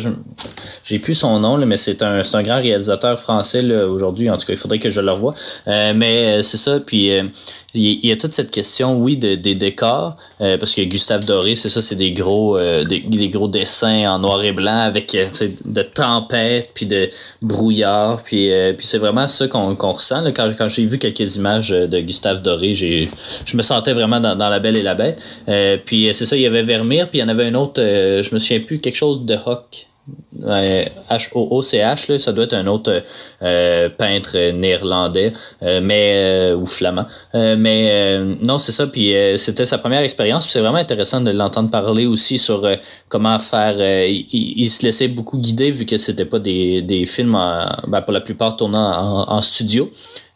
j'ai plus son nom, là, mais c'est un, un grand réalisateur français aujourd'hui. En tout cas, il faudrait que je le revoie. Mais c'est ça. Puis il y a toute cette question, oui, de, de décors, parce que Gustave Doré, c'est ça, c'est des gros, des, gros dessins en noir et blanc avec de tempêtes, puis de brouillard, puis, puis c'est vraiment ça qu'on ressent. Quand, j'ai vu quelques images de Gustave Doré, je me sentais vraiment dans, La Belle et la Bête. puis c'est ça, il y avait Vermeer, puis il y en avait un autre, je me souviens plus, quelque chose de Hock. H-O-O-C-H, ça doit être un autre euh, peintre néerlandais, euh, mais euh, ou flamand. mais non, c'est ça. Puis c'était sa première expérience. C'est vraiment intéressant de l'entendre parler aussi sur comment faire. Il, se laissait beaucoup guider vu que c'était pas des, des films, ben, pour la plupart tournant en studio.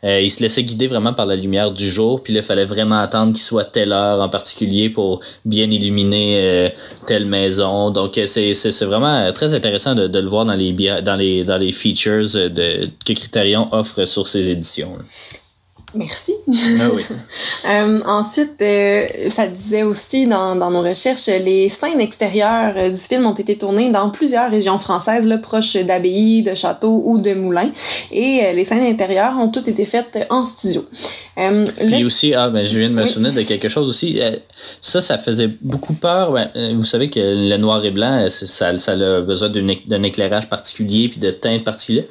Euh, il se laissait guider vraiment par la lumière du jour, puis là, il fallait vraiment attendre qu'il soit telle heure en particulier pour bien illuminer euh, telle maison. Donc, euh, c'est, c'est, vraiment très intéressant de, de, le voir dans les, dans les, dans les features de, que Criterion offre sur ses éditions. Merci. Ah oui. euh, ensuite, euh, ça disait aussi dans, dans, nos recherches, les scènes extérieures euh, du film ont été tournées dans plusieurs régions françaises, là, proches d'abbayes, de châteaux ou de moulins. Et les scènes intérieures ont toutes été faites en studio. Puis aussi, ah, ben, je viens de me souvenir de quelque chose aussi. ça, ça faisait beaucoup peur. Ben, vous savez que le noir et blanc, ça, ça a besoin d'un éclairage particulier puis de teinte particulière.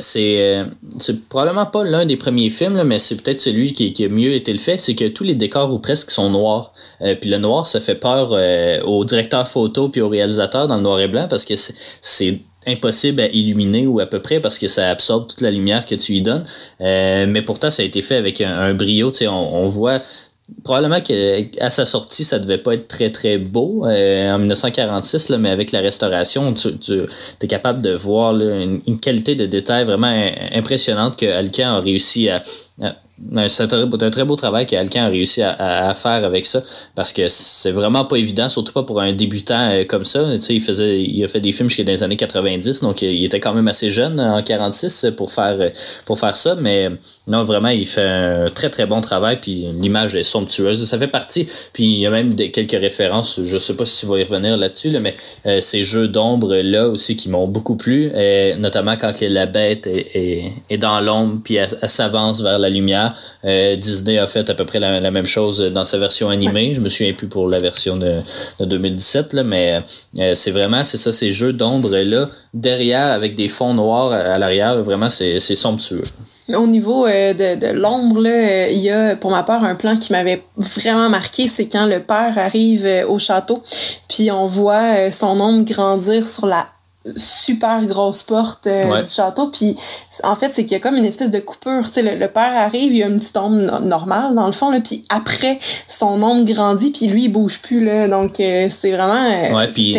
c'est, c'est probablement pas l'un des premiers films, mais c'est peut-être celui qui, a mieux été le fait, c'est que tous les décors ou presque sont noirs. Euh, puis le noir, ça fait peur euh, au directeur photo puis au réalisateur dans le noir et blanc parce que c'est impossible à illuminer ou à peu près parce que ça absorbe toute la lumière que tu y donnes. Euh, mais pourtant, ça a été fait avec un, brio. On, voit probablement qu'à sa sortie, ça devait pas être très très beau en 1946, là, mais avec la restauration, tu, es capable de voir une, une, qualité de détail vraiment impressionnante que Alcan a réussi à, c'est un, très beau travail qu'Alcan a réussi à, faire avec ça parce que c'est vraiment pas évident, surtout pas pour un débutant euh, comme ça. Tu sais, il, faisait, il a fait des films jusqu'à les années 90, donc il était quand même assez jeune en 46 pour faire, pour faire ça, mais non, vraiment, il fait un très très bon travail, puis l'image est somptueuse. Ça fait partie, puis il y a même des, quelques références, je sais pas si tu vas y revenir là-dessus, mais euh, ces jeux d'ombre-là aussi qui m'ont beaucoup plu, notamment quand la bête est, est, dans l'ombre, puis elle s'avance vers la lumière. Euh, Disney a fait à peu près la, même chose dans sa version animée. Je me souviens plus pour la version de, 2017, là, mais euh, c'est vraiment, c'est ça, ces jeux d'ombre-là, derrière, avec des fonds noirs à, l'arrière, vraiment, c'est somptueux. Au niveau euh, de, l'ombre, il y a pour ma part un plan qui m'avait vraiment marqué, c'est quand le père arrive au château, puis on voit son ombre grandir sur la super grosse porte euh, du château puis en fait c'est qu'il y a comme une espèce de coupure tu sais le, père arrive il y a une petite ombre normale dans le fond là puis après son ombre grandit puis lui il bouge plus là donc euh, c'est vraiment euh, ouais, puis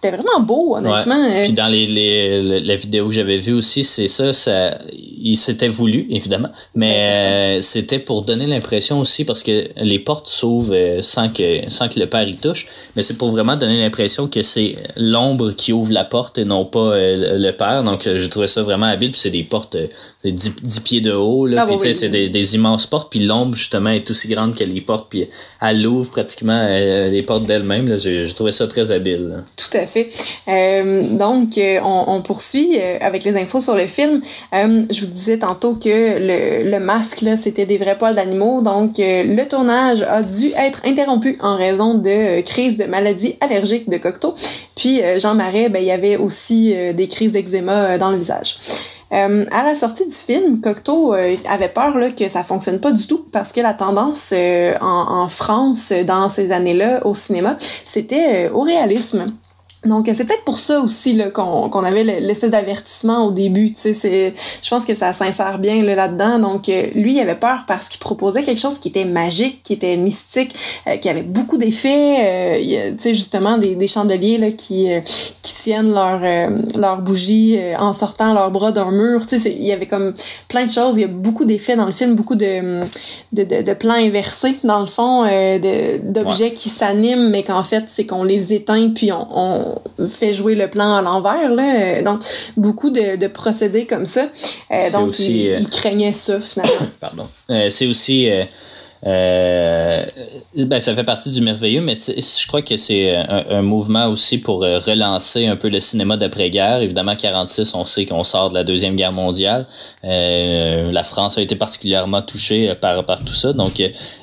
c'était vraiment beau, honnêtement. Puis dans les, les, la vidéo que j'avais vue aussi, c'est ça, ça, il s'était voulu, évidemment, mais c'était pour donner l'impression aussi, parce que les portes s'ouvrent euh, sans que, sans que le père y touche, mais c'est pour vraiment donner l'impression que c'est l'ombre qui ouvre la porte et non pas euh, le père. Donc, euh, j'ai trouvé ça vraiment habile, puis c'est des portes 10, 10, pieds de haut, là, ah, puis c'est des, des, immenses portes, puis l'ombre, justement, est aussi grande que les portes, puis elle ouvre pratiquement les portes d'elle-même. J'ai trouvé ça très habile. Tout à fait. Euh, donc, euh, on, poursuit euh, avec les infos sur le film. je vous disais tantôt que le, masque, là, c'était des vrais poils d'animaux. Donc, le tournage a dû être interrompu en raison de crise de maladie allergique de Cocteau. Puis, Jean Marais, ben, il y avait aussi des crises d'eczéma dans le visage. à la sortie du film, Cocteau avait peur que ça fonctionne pas du tout parce que la tendance en, en, France dans ces années-là au cinéma, c'était au réalisme. Donc, c'est peut-être pour ça aussi qu'on qu'on avait l'espèce d'avertissement au début. Je pense que ça s'insère bien là-dedans. Donc, euh, lui, il avait peur parce qu'il proposait quelque chose qui était magique, qui était mystique, euh, qui avait beaucoup d'effets. Euh, tu sais, justement, des, des chandeliers là, qui, qui tiennent leur, leur bougie en sortant leurs bras d'un mur. Tu sais, il y avait comme plein de choses. Il y a beaucoup d'effets dans le film, beaucoup de, de, de, plans inversés, dans le fond, d'objets qui s'animent, mais qu'en fait, c'est qu'on les éteint puis on fait jouer le plan à l'envers. Là. Donc, beaucoup de, de procédés comme ça. Euh, donc, il, euh, craignait ça, finalement. Pardon. Euh, c'est aussi euh, ben, ça fait partie du merveilleux, mais je crois que c'est un, mouvement aussi pour euh, relancer un peu le cinéma d'après-guerre. Évidemment, 46, on sait qu'on sort de la Deuxième Guerre mondiale. Euh, la France a été particulièrement touchée par, par tout ça. Donc,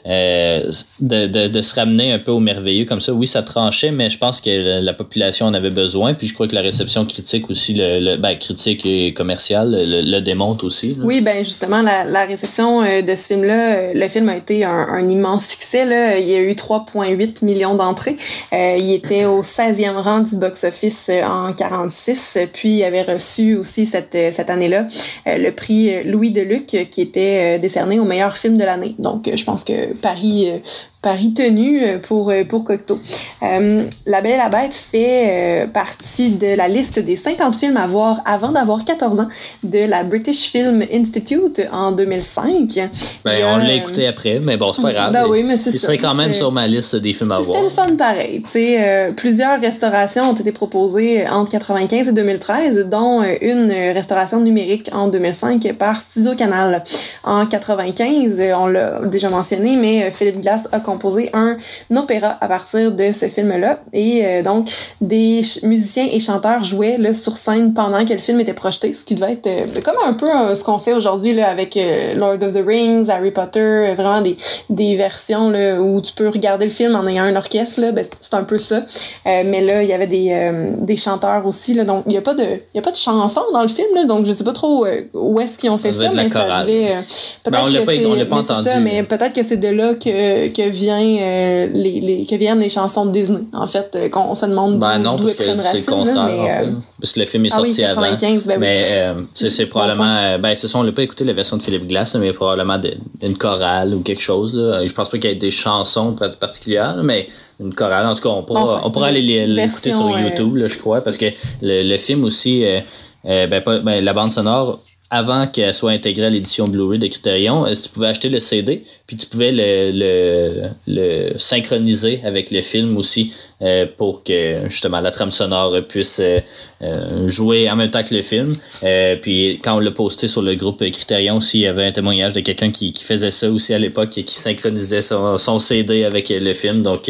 de, de, se ramener un peu au merveilleux comme ça, oui, ça tranchait, mais je pense que la population en avait besoin. Puis je crois que la réception critique aussi, le, ben, critique et commerciale, le, démontre aussi. Oui, ben justement, la réception de ce film-là, le film a été un, immense succès. Là. Il y a eu 3,8 millions d'entrées. Euh, il était au 16e rang du box-office euh, en 46. Puis il avait reçu aussi cette, euh, cette année-là le prix Louis Deluc qui était décerné au meilleur film de l'année. Donc je pense que Paris Paris tenu euh, pour, euh, pour Cocteau. Euh, la Belle et la Bête fait partie de la liste des 50 films à voir avant d'avoir 14 ans de la British Film Institute en 2005. Ben, on l'a écouté après, mais bon, c'est pas grave. Ben oui, mais c'est Il serait quand même sur ma liste des films à voir. C'était le fun pareil. plusieurs restaurations ont été proposées entre 95 et 2013, dont une restauration numérique en 2005 par Studio Canal. En 95, on l'a déjà mentionné, mais Philippe Glass a composé un opéra à partir de ce film-là. Et euh, donc, des musiciens et chanteurs jouaient là, sur scène pendant que le film était projeté, ce qui devait être euh, comme un peu euh, ce qu'on fait aujourd'hui là, avec Lord of the Rings, Harry Potter, vraiment des, des versions là, où tu peux regarder le film en ayant un orchestre. Là, ben, c'est un peu ça. mais là, il y avait des, des chanteurs aussi. Là, donc, il n'y a, pas de, y a pas de chanson dans le film. Là, donc, je sais pas trop où est-ce qu'ils ont fait ça, mais ça devait... Ben, on l'a pas, entendu. mais peut-être que c'est de là que, que vient euh, les, les, que viennent les chansons de Disney. En fait, euh, qu'on se demande ben non, parce que c'est le contraire, mais, en fait. Euh, parce que le film est ah sorti avant. Ben mais c'est probablement... ben, c'est ça, on l'a pas écouté la version de Philippe Glass, mais probablement une chorale ou quelque chose. Là. Je pense pas qu'il y ait des chansons particulières, mais une chorale. En tout cas, on pourra, on pourra aller l'écouter sur YouTube, là, je crois, parce que le, le film aussi... ben, pas, ben, la bande sonore avant qu'elle soit intégrée à l'édition Blu-ray de Criterion, tu pouvais acheter le CD, puis tu pouvais le, synchroniser avec le film aussi. Euh, pour que justement la trame sonore puisse euh, euh, jouer en même temps que le film. puis quand on l'a posté sur le groupe Criterion aussi, il y avait un témoignage de quelqu'un qui, faisait ça aussi à l'époque et qui synchronisait son, CD avec le film. Donc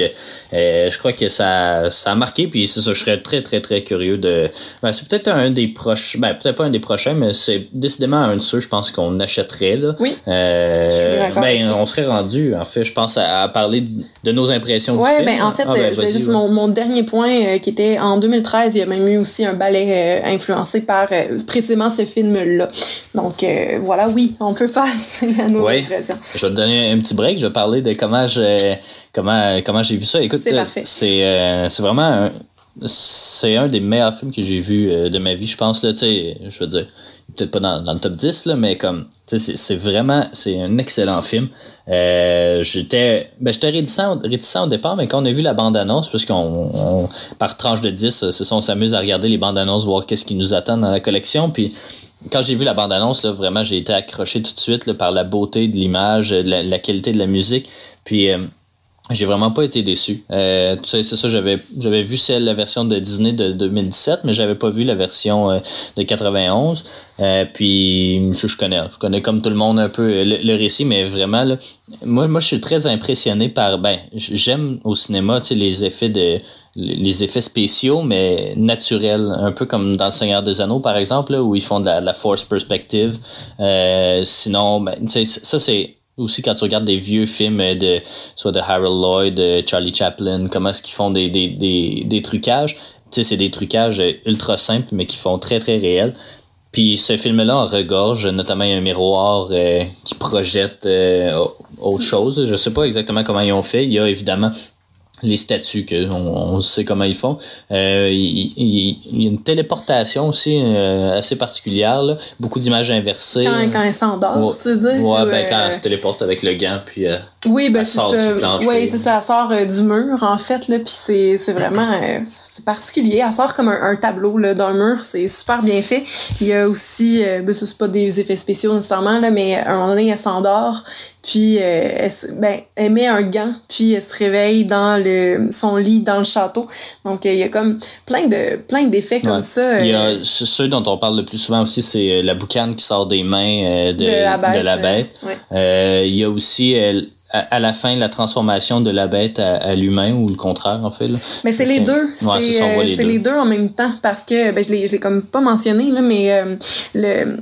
je crois que ça, ça a marqué. Puis ça, je serais très très très curieux de. Ben, c'est peut-être un des proches. Ben, peut-être pas un des prochains, mais c'est décidément un de ceux, je pense qu'on achèterait. Là. Oui. ben, on serait rendu, en fait, je pense, à, parler de nos impressions ouais, du ben, en fait, ah, ben, juste mon, dernier point, euh, qui était en 2013, il y a même eu aussi un ballet euh, influencé par euh, précisément ce film-là. Donc voilà, oui, on peut passer à nos oui. impressions. Je vais te donner un petit break, je vais parler de comment j'ai comment, comment vu ça. Écoute, c'est vraiment c'est un des meilleurs films que j'ai vu de ma vie, je pense. Là, je veux dire, peut-être pas dans, le top 10, là, mais comme c'est vraiment c'est un excellent film. Euh, j'étais ben, j'étais réticent, réticent au départ, mais quand on a vu la bande-annonce, parce qu'on par tranche de 10, c'est ça, on s'amuse à regarder les bandes-annonces, voir qu'est-ce qui nous attend dans la collection. Puis quand j'ai vu la bande-annonce, vraiment j'ai été accroché tout de suite là, par la beauté de l'image, la, la, qualité de la musique. Puis euh, j'ai vraiment pas été déçu. Euh, tu sais, c'est ça, j'avais j'avais vu celle la version de Disney de 2017, mais j'avais pas vu la version euh, de 91. Euh, puis je, je, connais, je connais comme tout le monde un peu le, récit, mais vraiment là, moi moi je suis très impressionné par ben j'aime au cinéma, tu sais les effets de les effets spéciaux mais naturels, un peu comme dans le Seigneur des Anneaux par exemple là, où ils font de la, force perspective. sinon ben ça c'est aussi, quand tu regardes des vieux films de soit de Harold Lloyd, de Charlie Chaplin, comment est-ce qu'ils font des, des, des, des trucages? Tu sais, c'est des trucages ultra simples, mais qui font très, très réels. Puis ce film-là en regorge, notamment un miroir euh, qui projette euh, autre chose. Je sais pas exactement comment ils ont fait. Il y a évidemment les statues, que on, sait comment ils font. Euh, il, y a une téléportation aussi euh, assez particulière, là. beaucoup d'images inversées. Quand, quand elle s'endort, tu veux dire? Ouais, ben, quand elle se téléporte avec le gant, puis euh, oui, ben, c'est ça. Oui, c'est ça. Elle sort du mur, en fait, là, puis c'est, c'est vraiment c'est particulier. Elle sort comme un, tableau là, d'un mur, c'est super bien fait. Il y a aussi, ben, ça, c'est pas des effets spéciaux nécessairement, là, mais à un moment donné, elle s'endort, puis elle, ben, elle met un gant, puis elle se réveille dans le, son lit dans le château. Donc, il y a comme plein de plein d'effets comme ça. Il y a ceux dont on parle le plus souvent aussi, c'est la boucane qui sort des mains de, de la bête. il y a aussi à, la fin la transformation de la bête à, l'humain ou le contraire en fait. Là? Mais c'est les deux. c'est les, deux en même temps parce que ben, je l'ai je l'ai comme pas mentionné là, mais le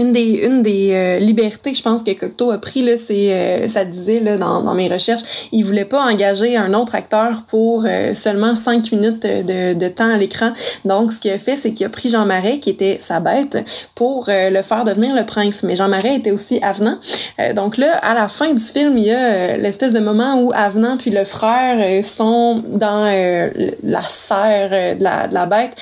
une des, une des euh, libertés, je pense, que Cocteau a pris, là, c'est, euh, ça disait là, dans, mes recherches, il voulait pas engager un autre acteur pour euh, seulement cinq minutes de, de temps à l'écran. Donc, ce qu'il a fait, c'est qu'il a pris Jean Marais, qui était sa bête, pour le faire devenir le prince. Mais Jean Marais était aussi avenant. donc là, à la fin du film, il y a l'espèce de moment où Avenant puis le frère sont dans la serre de la, de la bête.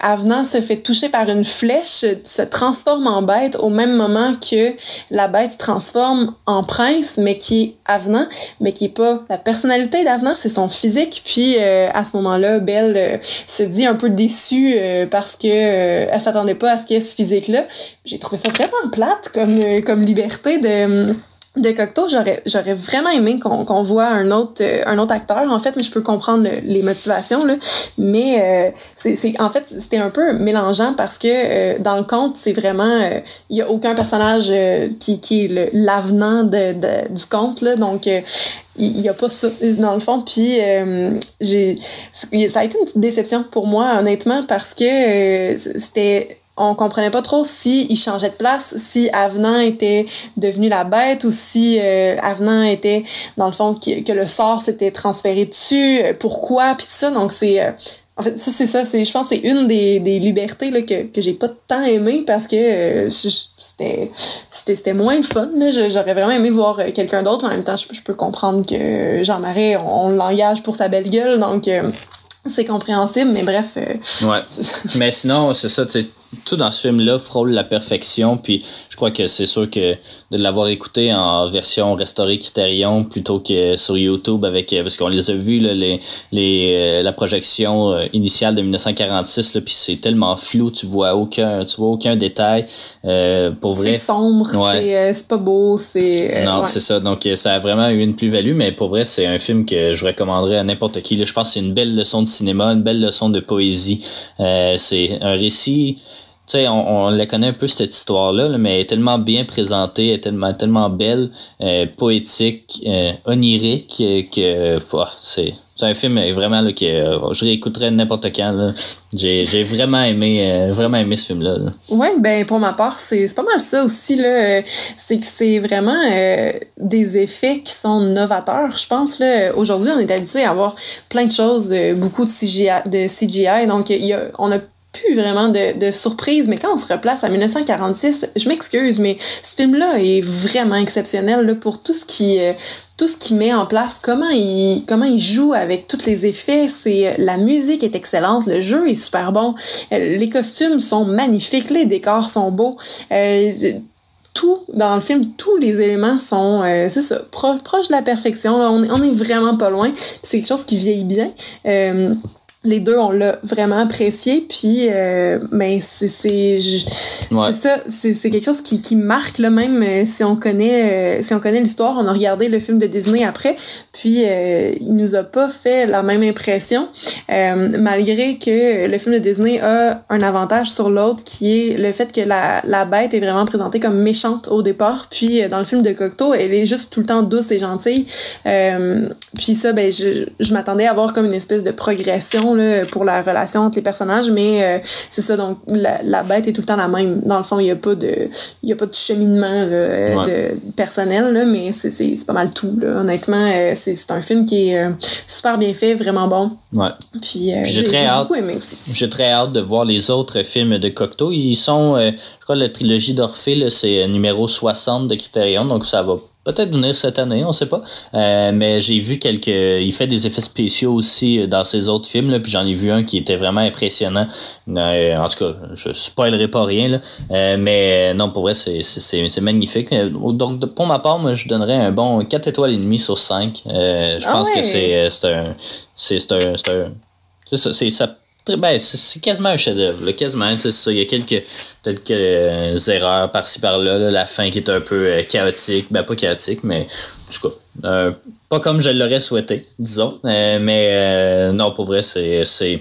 Avenant se fait toucher par une flèche, se transforme en bête au même moment que la bête se transforme en prince, mais qui est avenant, mais qui est pas la personnalité d'avenant, c'est son physique. Puis euh, à ce moment-là, Belle euh, se dit un peu déçue euh, parce que elle s'attendait pas à ce qu'il y ait ce physique-là. J'ai trouvé ça vraiment plate comme, comme liberté de de Cocteau, j'aurais j'aurais vraiment aimé qu'on qu'on voit un autre euh, un autre acteur en fait, mais je peux comprendre les motivations là. Mais euh, c'est c'est en fait c'était un peu mélangeant parce que euh, dans le conte c'est vraiment il y a aucun personnage qui qui est l'avenant de, de, du conte là donc il y a pas ça dans le fond puis j'ai ça a été une petite déception pour moi honnêtement parce que c'était on comprenait pas trop si il changeait de place, si Avenant était devenu la bête ou si euh, Avenant était dans le fond que, le sort s'était transféré dessus, euh, pourquoi puis tout ça. Donc c'est euh, en fait ça c'est ça, c'est je pense c'est une des, des libertés là, que que j'ai pas tant aimé parce que euh, c'était c'était moins le fun j'aurais vraiment aimé voir quelqu'un d'autre en même temps je, peux comprendre que Jean Marais on, l'engage pour sa belle gueule donc c'est compréhensible, mais bref. ouais. mais sinon, c'est ça, tu tout dans ce film-là frôle la perfection. Puis je crois que c'est sûr que de l'avoir écouté en version restaurée Criterion plutôt que sur YouTube avec euh, parce qu'on les a vus là, les, les euh, la projection euh, initiale de 1946 là, puis c'est tellement flou, tu vois aucun tu vois aucun détail pour vrai. C'est sombre, c'est pas beau, c'est Non, c'est ça. Donc ça a vraiment eu une plus-value mais pour vrai, c'est un film que je recommanderais à n'importe qui. je pense que c'est une belle leçon de cinéma, une belle leçon de poésie. c'est un récit sais, on, on, la connaît un peu cette histoire-là, mais elle est tellement bien présentée, elle est tellement, tellement belle, euh, poétique, euh, onirique, euh, que c'est. Un film vraiment que je réécouterais n'importe quand. J'ai, vraiment aimé vraiment aimé ce film-là. Oui, ben pour ma part, c'est, pas mal ça aussi. C'est que c'est vraiment des effets qui sont novateurs. Je pense là, aujourd'hui, on est habitué à avoir plein de choses, beaucoup de CGI, de CGI. Donc, y a, on a plus vraiment de, de surprise, mais quand on se replace à 1946, je m'excuse, mais ce film-là est vraiment exceptionnel là, pour tout ce qui euh, tout ce qu'il met en place, comment il comment il joue avec tous les effets, c'est la musique est excellente, le jeu est super bon, euh, les costumes sont magnifiques, les décors sont beaux. Euh, tout dans le film, tous les éléments sont, c'est ça, proche de la perfection. Là. On est vraiment pas loin. C'est quelque chose qui vieillit bien les deux, on l'a vraiment apprécié. Puis, euh, mais c'est ça, c'est quelque chose qui, qui marque là même euh, si on connaît euh, si on connaît l'histoire. On a regardé le film de Disney après, puis il nous a pas fait la même impression, malgré que le film de Disney a un avantage sur l'autre, qui est le fait que la, la bête est vraiment présentée comme méchante au départ. Puis dans le film de Cocteau, elle est juste tout le temps douce et gentille. puis ça, ben je, je m'attendais à avoir comme une espèce de progression pour la relation entre les personnages, mais euh, c'est ça, donc la, bête est tout le temps la même. Dans le fond, il n'y a pas de y a pas de cheminement de personnel, là, mais c'est pas mal tout. Honnêtement, euh, c'est un film qui est euh, super bien fait, vraiment bon. Ouais. Puis, j'ai beaucoup aimé aussi. J'ai très hâte de voir les autres films de Cocteau. Ils sont, je crois, la trilogie d'Orphée, c'est numéro 60 de Criterion, donc ça va peut-être venir cette année, on sait pas. Euh, mais j'ai vu quelques. Il fait des effets spéciaux aussi euh, dans ses autres films, là, puis j'en ai vu un qui était vraiment impressionnant. Euh, en tout cas, je spoilerai pas rien, là. mais non, pour vrai, c'est magnifique. Donc, pour ma part, moi, je donnerais un bon 4 étoiles et demi sur 5. je ah pense que c'est un. C'est un. C'est ça. C'est ça ben, c'est quasiment un chef-d'œuvre. Quasiment, c'est ça. Il y a quelques, quelques euh, erreurs par-ci par-là. la fin qui est un peu euh, chaotique. Ben, pas chaotique, mais en tout cas, euh, pas comme je l'aurais souhaité, disons. mais non, pour vrai, c'est, c'est,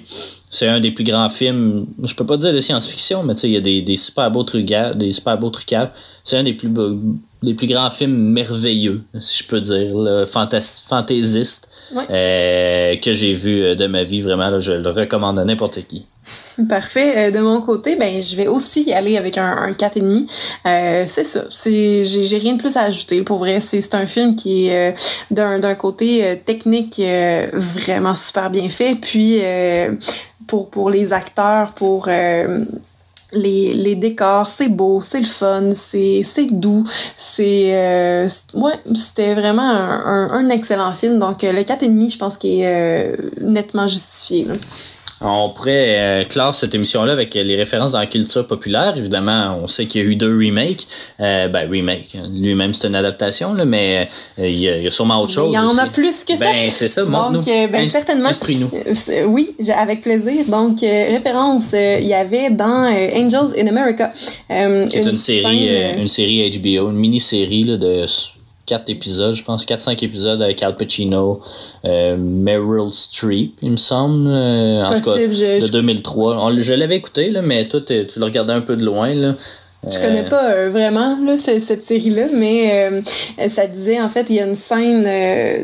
c'est un des plus grands films. Je peux pas dire de science-fiction, mais il y a des, des super beaux trucages. Des super beaux trucages. C'est un des plus beaux des plus grands films merveilleux, si je peux dire, là, fantaisistes euh, que j'ai vu euh, de ma vie. Vraiment, là, je le recommande à n'importe qui. Parfait. de mon côté, ben je vais aussi y aller avec un, un 4,5. Euh, c'est ça. C'est, j'ai, rien de plus à ajouter. Pour vrai, c'est, c'est un film qui est d'un, d'un côté technique vraiment super bien fait. Puis pour, pour les acteurs, pour les, les décors, c'est beau, c'est le fun, c'est doux, c'est euh, ouais, c'était vraiment un, un, excellent film. Donc le 4,5, je pense qu'il est euh, nettement justifié. Là. On pourrait euh, clore cette émission-là avec les références dans la culture populaire. Évidemment, on sait qu'il y a eu deux remakes. Euh, ben, remake, lui-même, c'est une adaptation, là, mais euh, il, y a, sûrement autre chose. Il y en a plus que ça. Ben, c'est ça, montre-nous. Ben, certainement. nous Oui, avec plaisir. Donc, référence, il y avait dans Angels in America. qui est une, série, une série HBO, une mini-série de quatre épisodes, je pense, 4-5 épisodes avec Al Pacino, euh, Meryl Streep, il me semble, euh, en tout cas, de 2003. je l'avais écouté, là, mais toi, tu le regardais un peu de loin. Là. Je connais euh, pas euh, vraiment là, cette, série-là, mais euh, ça disait en fait il y a une scène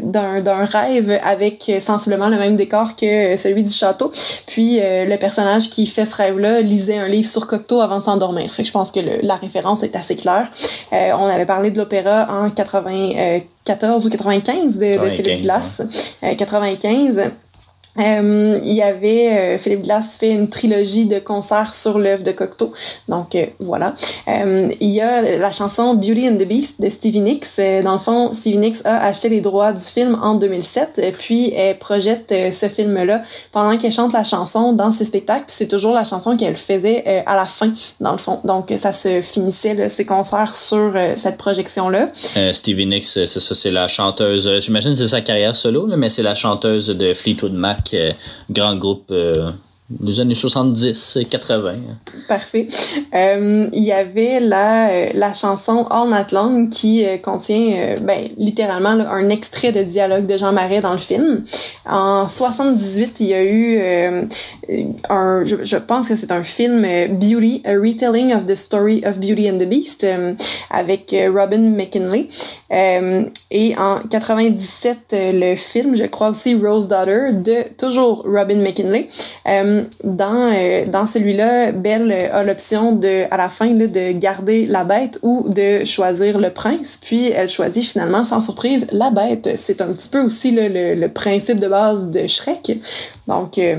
d'un rêve avec sensiblement le même décor que celui du château. Puis le personnage qui fait ce rêve-là lisait un livre sur Cocteau avant de s'endormir. Fait que je pense que la référence est assez claire. on avait parlé de l'opéra en 94 ou 95 de, de Philippe Glass. 95. Euh, il y avait euh, Philippe Glass fait une trilogie de concerts sur l'œuvre de Cocteau. Donc euh, voilà. il y a la chanson Beauty and the Beast de Stevie Nicks. dans le fond, Stevie Nicks a acheté les droits du film en 2007, puis elle projette ce film-là pendant qu'elle chante la chanson dans ses spectacles. c'est toujours la chanson qu'elle faisait à la fin, dans le fond. Donc ça se finissait là, ses concerts sur cette projection-là. Stevie Nicks, c'est ça, c'est la chanteuse. J'imagine c'est sa carrière solo, mais c'est la chanteuse de Fleetwood Mac euh, grand groupe euh, des années 70 et 80. Parfait. Euh, il y avait la, euh, la chanson All Night Long qui euh, contient ben, littéralement un extrait de dialogue de Jean Marais dans le film. En 78, il y a eu un, je, je, pense que c'est un film Beauty, a retelling of the story of Beauty and the Beast avec Robin McKinley. et en 97, le film, je crois aussi Rose Daughter de toujours Robin McKinley dans, euh, dans celui-là, Belle a l'option de, à la fin, de garder la bête ou de choisir le prince. Puis elle choisit finalement, sans surprise, la bête. C'est un petit peu aussi le, le, principe de base de Shrek. Donc, euh,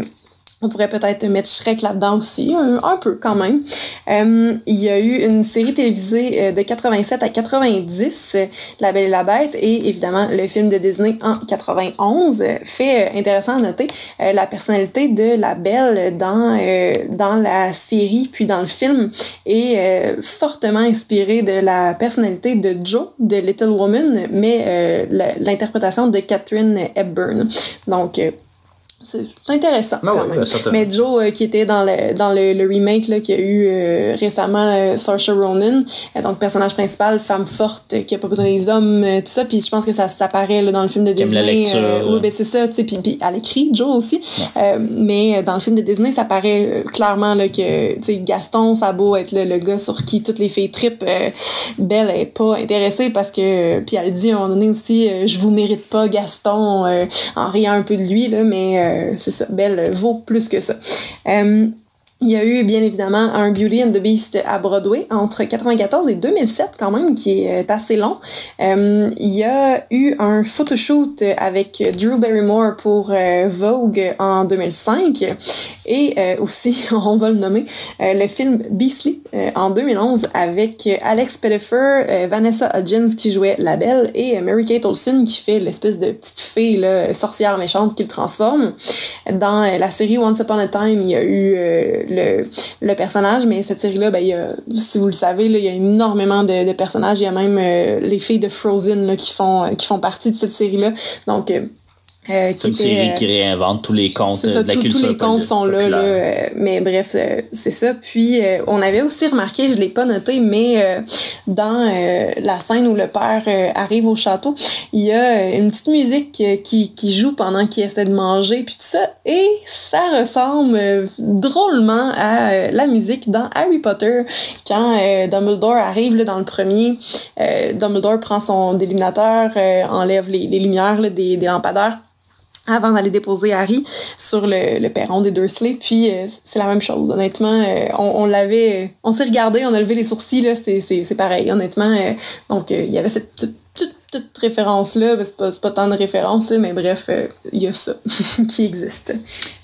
on pourrait peut-être mettre Shrek là-dedans aussi, un, peu quand même. Euh, il y a eu une série télévisée euh, de 87 à 90, La Belle et la Bête, et évidemment le film de Disney en 91. Fait euh, intéressant à noter la personnalité de la Belle dans, dans la série puis dans le film est fortement inspirée de la personnalité de Joe de Little Woman, mais l'interprétation de Catherine Hepburn. Donc, c'est intéressant ben quand même. Ben, mais Joe, euh, qui était dans le, dans le, le remake là, qu'il y a eu euh, récemment, euh, Saoirse Ronan, euh, donc personnage principal, femme forte, qui a pas besoin des hommes, tout ça. Puis je pense que ça, ça apparaît là, dans le film de Disney. La lecture, oui, ben c'est ça. Puis, puis elle écrit, Joe aussi. mais dans le film de Disney, ça paraît clairement là, que Gaston, ça a beau être le gars sur qui toutes les filles tripent. Belle est pas intéressée parce que... Puis elle dit à un moment donné aussi, je vous mérite pas Gaston, en riant un peu de lui, là, mais euh, c'est ça, Belle vaut plus que ça. Euh, il y a eu bien évidemment un Beauty and the Beast à Broadway entre 94 et 2007 quand même, qui est assez long. Euh, il y a eu un photoshoot avec Drew Barrymore pour euh, Vogue en 2005 et euh, aussi, on va le nommer, le film Beastly en 2011 avec Alex Pettifer, Vanessa Hudgens qui jouait la belle et Mary-Kate Olsen qui fait l'espèce de petite fée là, sorcière méchante qui le transforme. Dans la série Once Upon a Time, il y a eu le, le personnage, mais cette série-là, ben, y a, si vous le savez, il y a énormément de, de personnages. Il y a même euh, les filles de Frozen là, qui, font, qui font partie de cette série-là. Donc, euh, euh, c'est une série euh, qui réinvente tous les contes de la culture Tous les contes sont là, là euh, mais bref, c'est ça. Puis on avait aussi remarqué, je l'ai pas noté, mais dans la scène où le père arrive au château, il y a une petite musique qui, qui joue pendant qu'il essaie de manger, puis tout ça et ça ressemble drôlement à la musique dans Harry Potter quand Dumbledore arrive là, dans le premier. Dumbledore prend son déluminateur, enlève les, lumières des, lampadaires avant d'aller déposer Harry sur le, perron des Dursley. Puis euh, c'est la même chose, honnêtement. Euh, on, l'avait... On s'est regardé, on a levé les sourcils, c'est, pareil, honnêtement. Euh, donc, il y avait cette petite, petite, référence-là. Ben, c'est, pas, pas tant de référence, là, mais bref, il y a ça qui existe.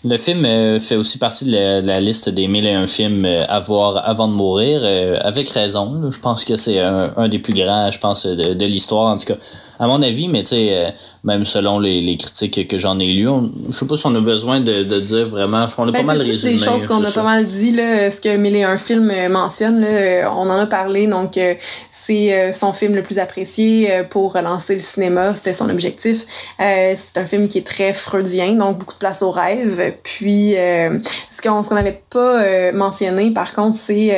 Le film fait aussi partie de la, la liste des mille et un films à voir avant de mourir, avec raison. Je pense que c'est un, des plus grands, je pense, de l'histoire, en tout cas à mon avis, mais tu sais, euh, même selon les, les, critiques que j'en ai lues, je sais pas si on a besoin de, de dire vraiment. Je qu'on a ben, pas mal résumé. C'est des choses qu'on a pas mal dit, là, ce que Mille un film euh, mentionne, là, euh, on en a parlé, donc c'est son film le plus apprécié pour relancer le cinéma, c'était son objectif. c'est un film qui est très freudien, donc beaucoup de place au rêve. Puis, ce qu'on ce qu'on n'avait pas mentionné, par contre, c'est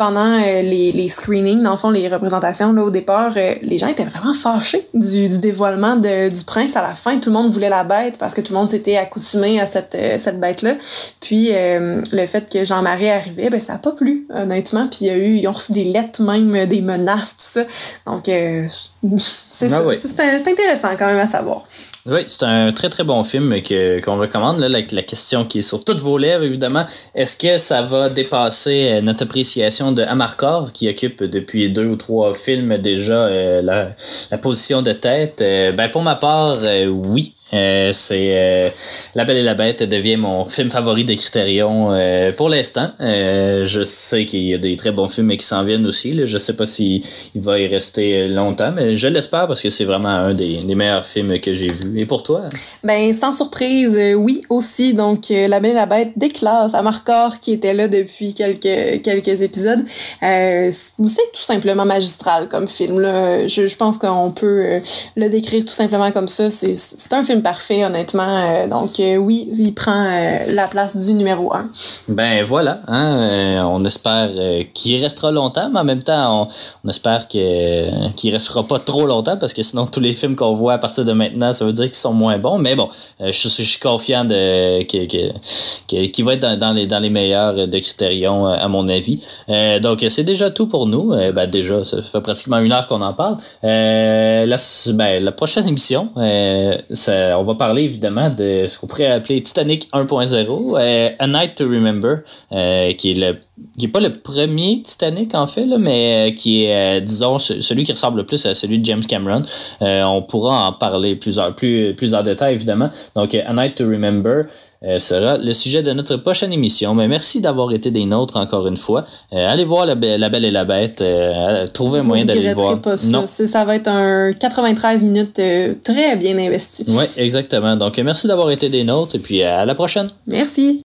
pendant euh, les, les screenings, dans le fond, les représentations, là, au départ, euh, les gens étaient vraiment fâchés du, du dévoilement de, du prince à la fin. Tout le monde voulait la bête parce que tout le monde s'était accoutumé à cette, euh, cette bête-là. Puis le fait que Jean-Marie arrivait, ben, ça n'a pas plu, honnêtement. Puis il y a eu, ils ont reçu des lettres même, des menaces, tout ça. Donc, c'est ah C'est intéressant quand même à savoir. Oui, c'est un très très bon film que, qu'on recommande. Là, la, la, question qui est sur toutes vos lèvres, évidemment, est-ce que ça va dépasser euh, notre appréciation de Amarcord, qui occupe depuis deux ou trois films déjà euh, la, la, position de tête? Euh, ben, pour ma part, oui. Euh, c'est euh, La Belle et la Bête devient mon film favori de Criterion euh, pour l'instant. je sais qu'il y a des très bons films qui s'en viennent aussi. Là. Je sais pas s'il il va y rester longtemps, mais je l'espère parce que c'est vraiment un des, meilleurs films que j'ai vus. Et pour toi? Ben, sans surprise, oui, aussi. Donc, La Belle et la Bête déclasse à Marcor qui était là depuis quelques, quelques épisodes. c'est tout simplement magistral comme film. Là. Je, je pense qu'on peut le décrire tout simplement comme ça. C'est un film parfait, honnêtement. Euh, donc, euh, oui, il prend euh, la place du numéro 1. Ben voilà, hein, on espère qu'il restera longtemps, mais en même temps, on, espère qu'il qu'il restera pas trop longtemps parce que sinon, tous les films qu'on voit à partir de maintenant, ça veut dire qu'ils sont moins bons. Mais bon, je, suis confiant qu'il va être dans, les, dans les meilleurs de Criterion, à mon avis. donc, c'est déjà tout pour nous. ben, déjà, ça fait pratiquement une heure qu'on en parle. la, ben, la prochaine émission, ça euh, on va parler évidemment de ce qu'on pourrait appeler Titanic 1.0, euh, A Night to Remember, euh, qui est le pas le premier Titanic en fait, mais qui est, disons, celui qui ressemble le plus à celui de James Cameron. on pourra en parler plus, plus, plus en détail évidemment. Donc, A Night to Remember. Euh, sera le sujet de notre prochaine émission. Mais merci d'avoir été des nôtres encore une fois. Euh, allez voir la, Belle et la Bête. Euh, trouvez un moyen d'aller voir. Pas ça. Non. Ça va être un 93 minutes très bien investi. Oui, exactement. Donc merci d'avoir été des nôtres et puis à la prochaine. Merci.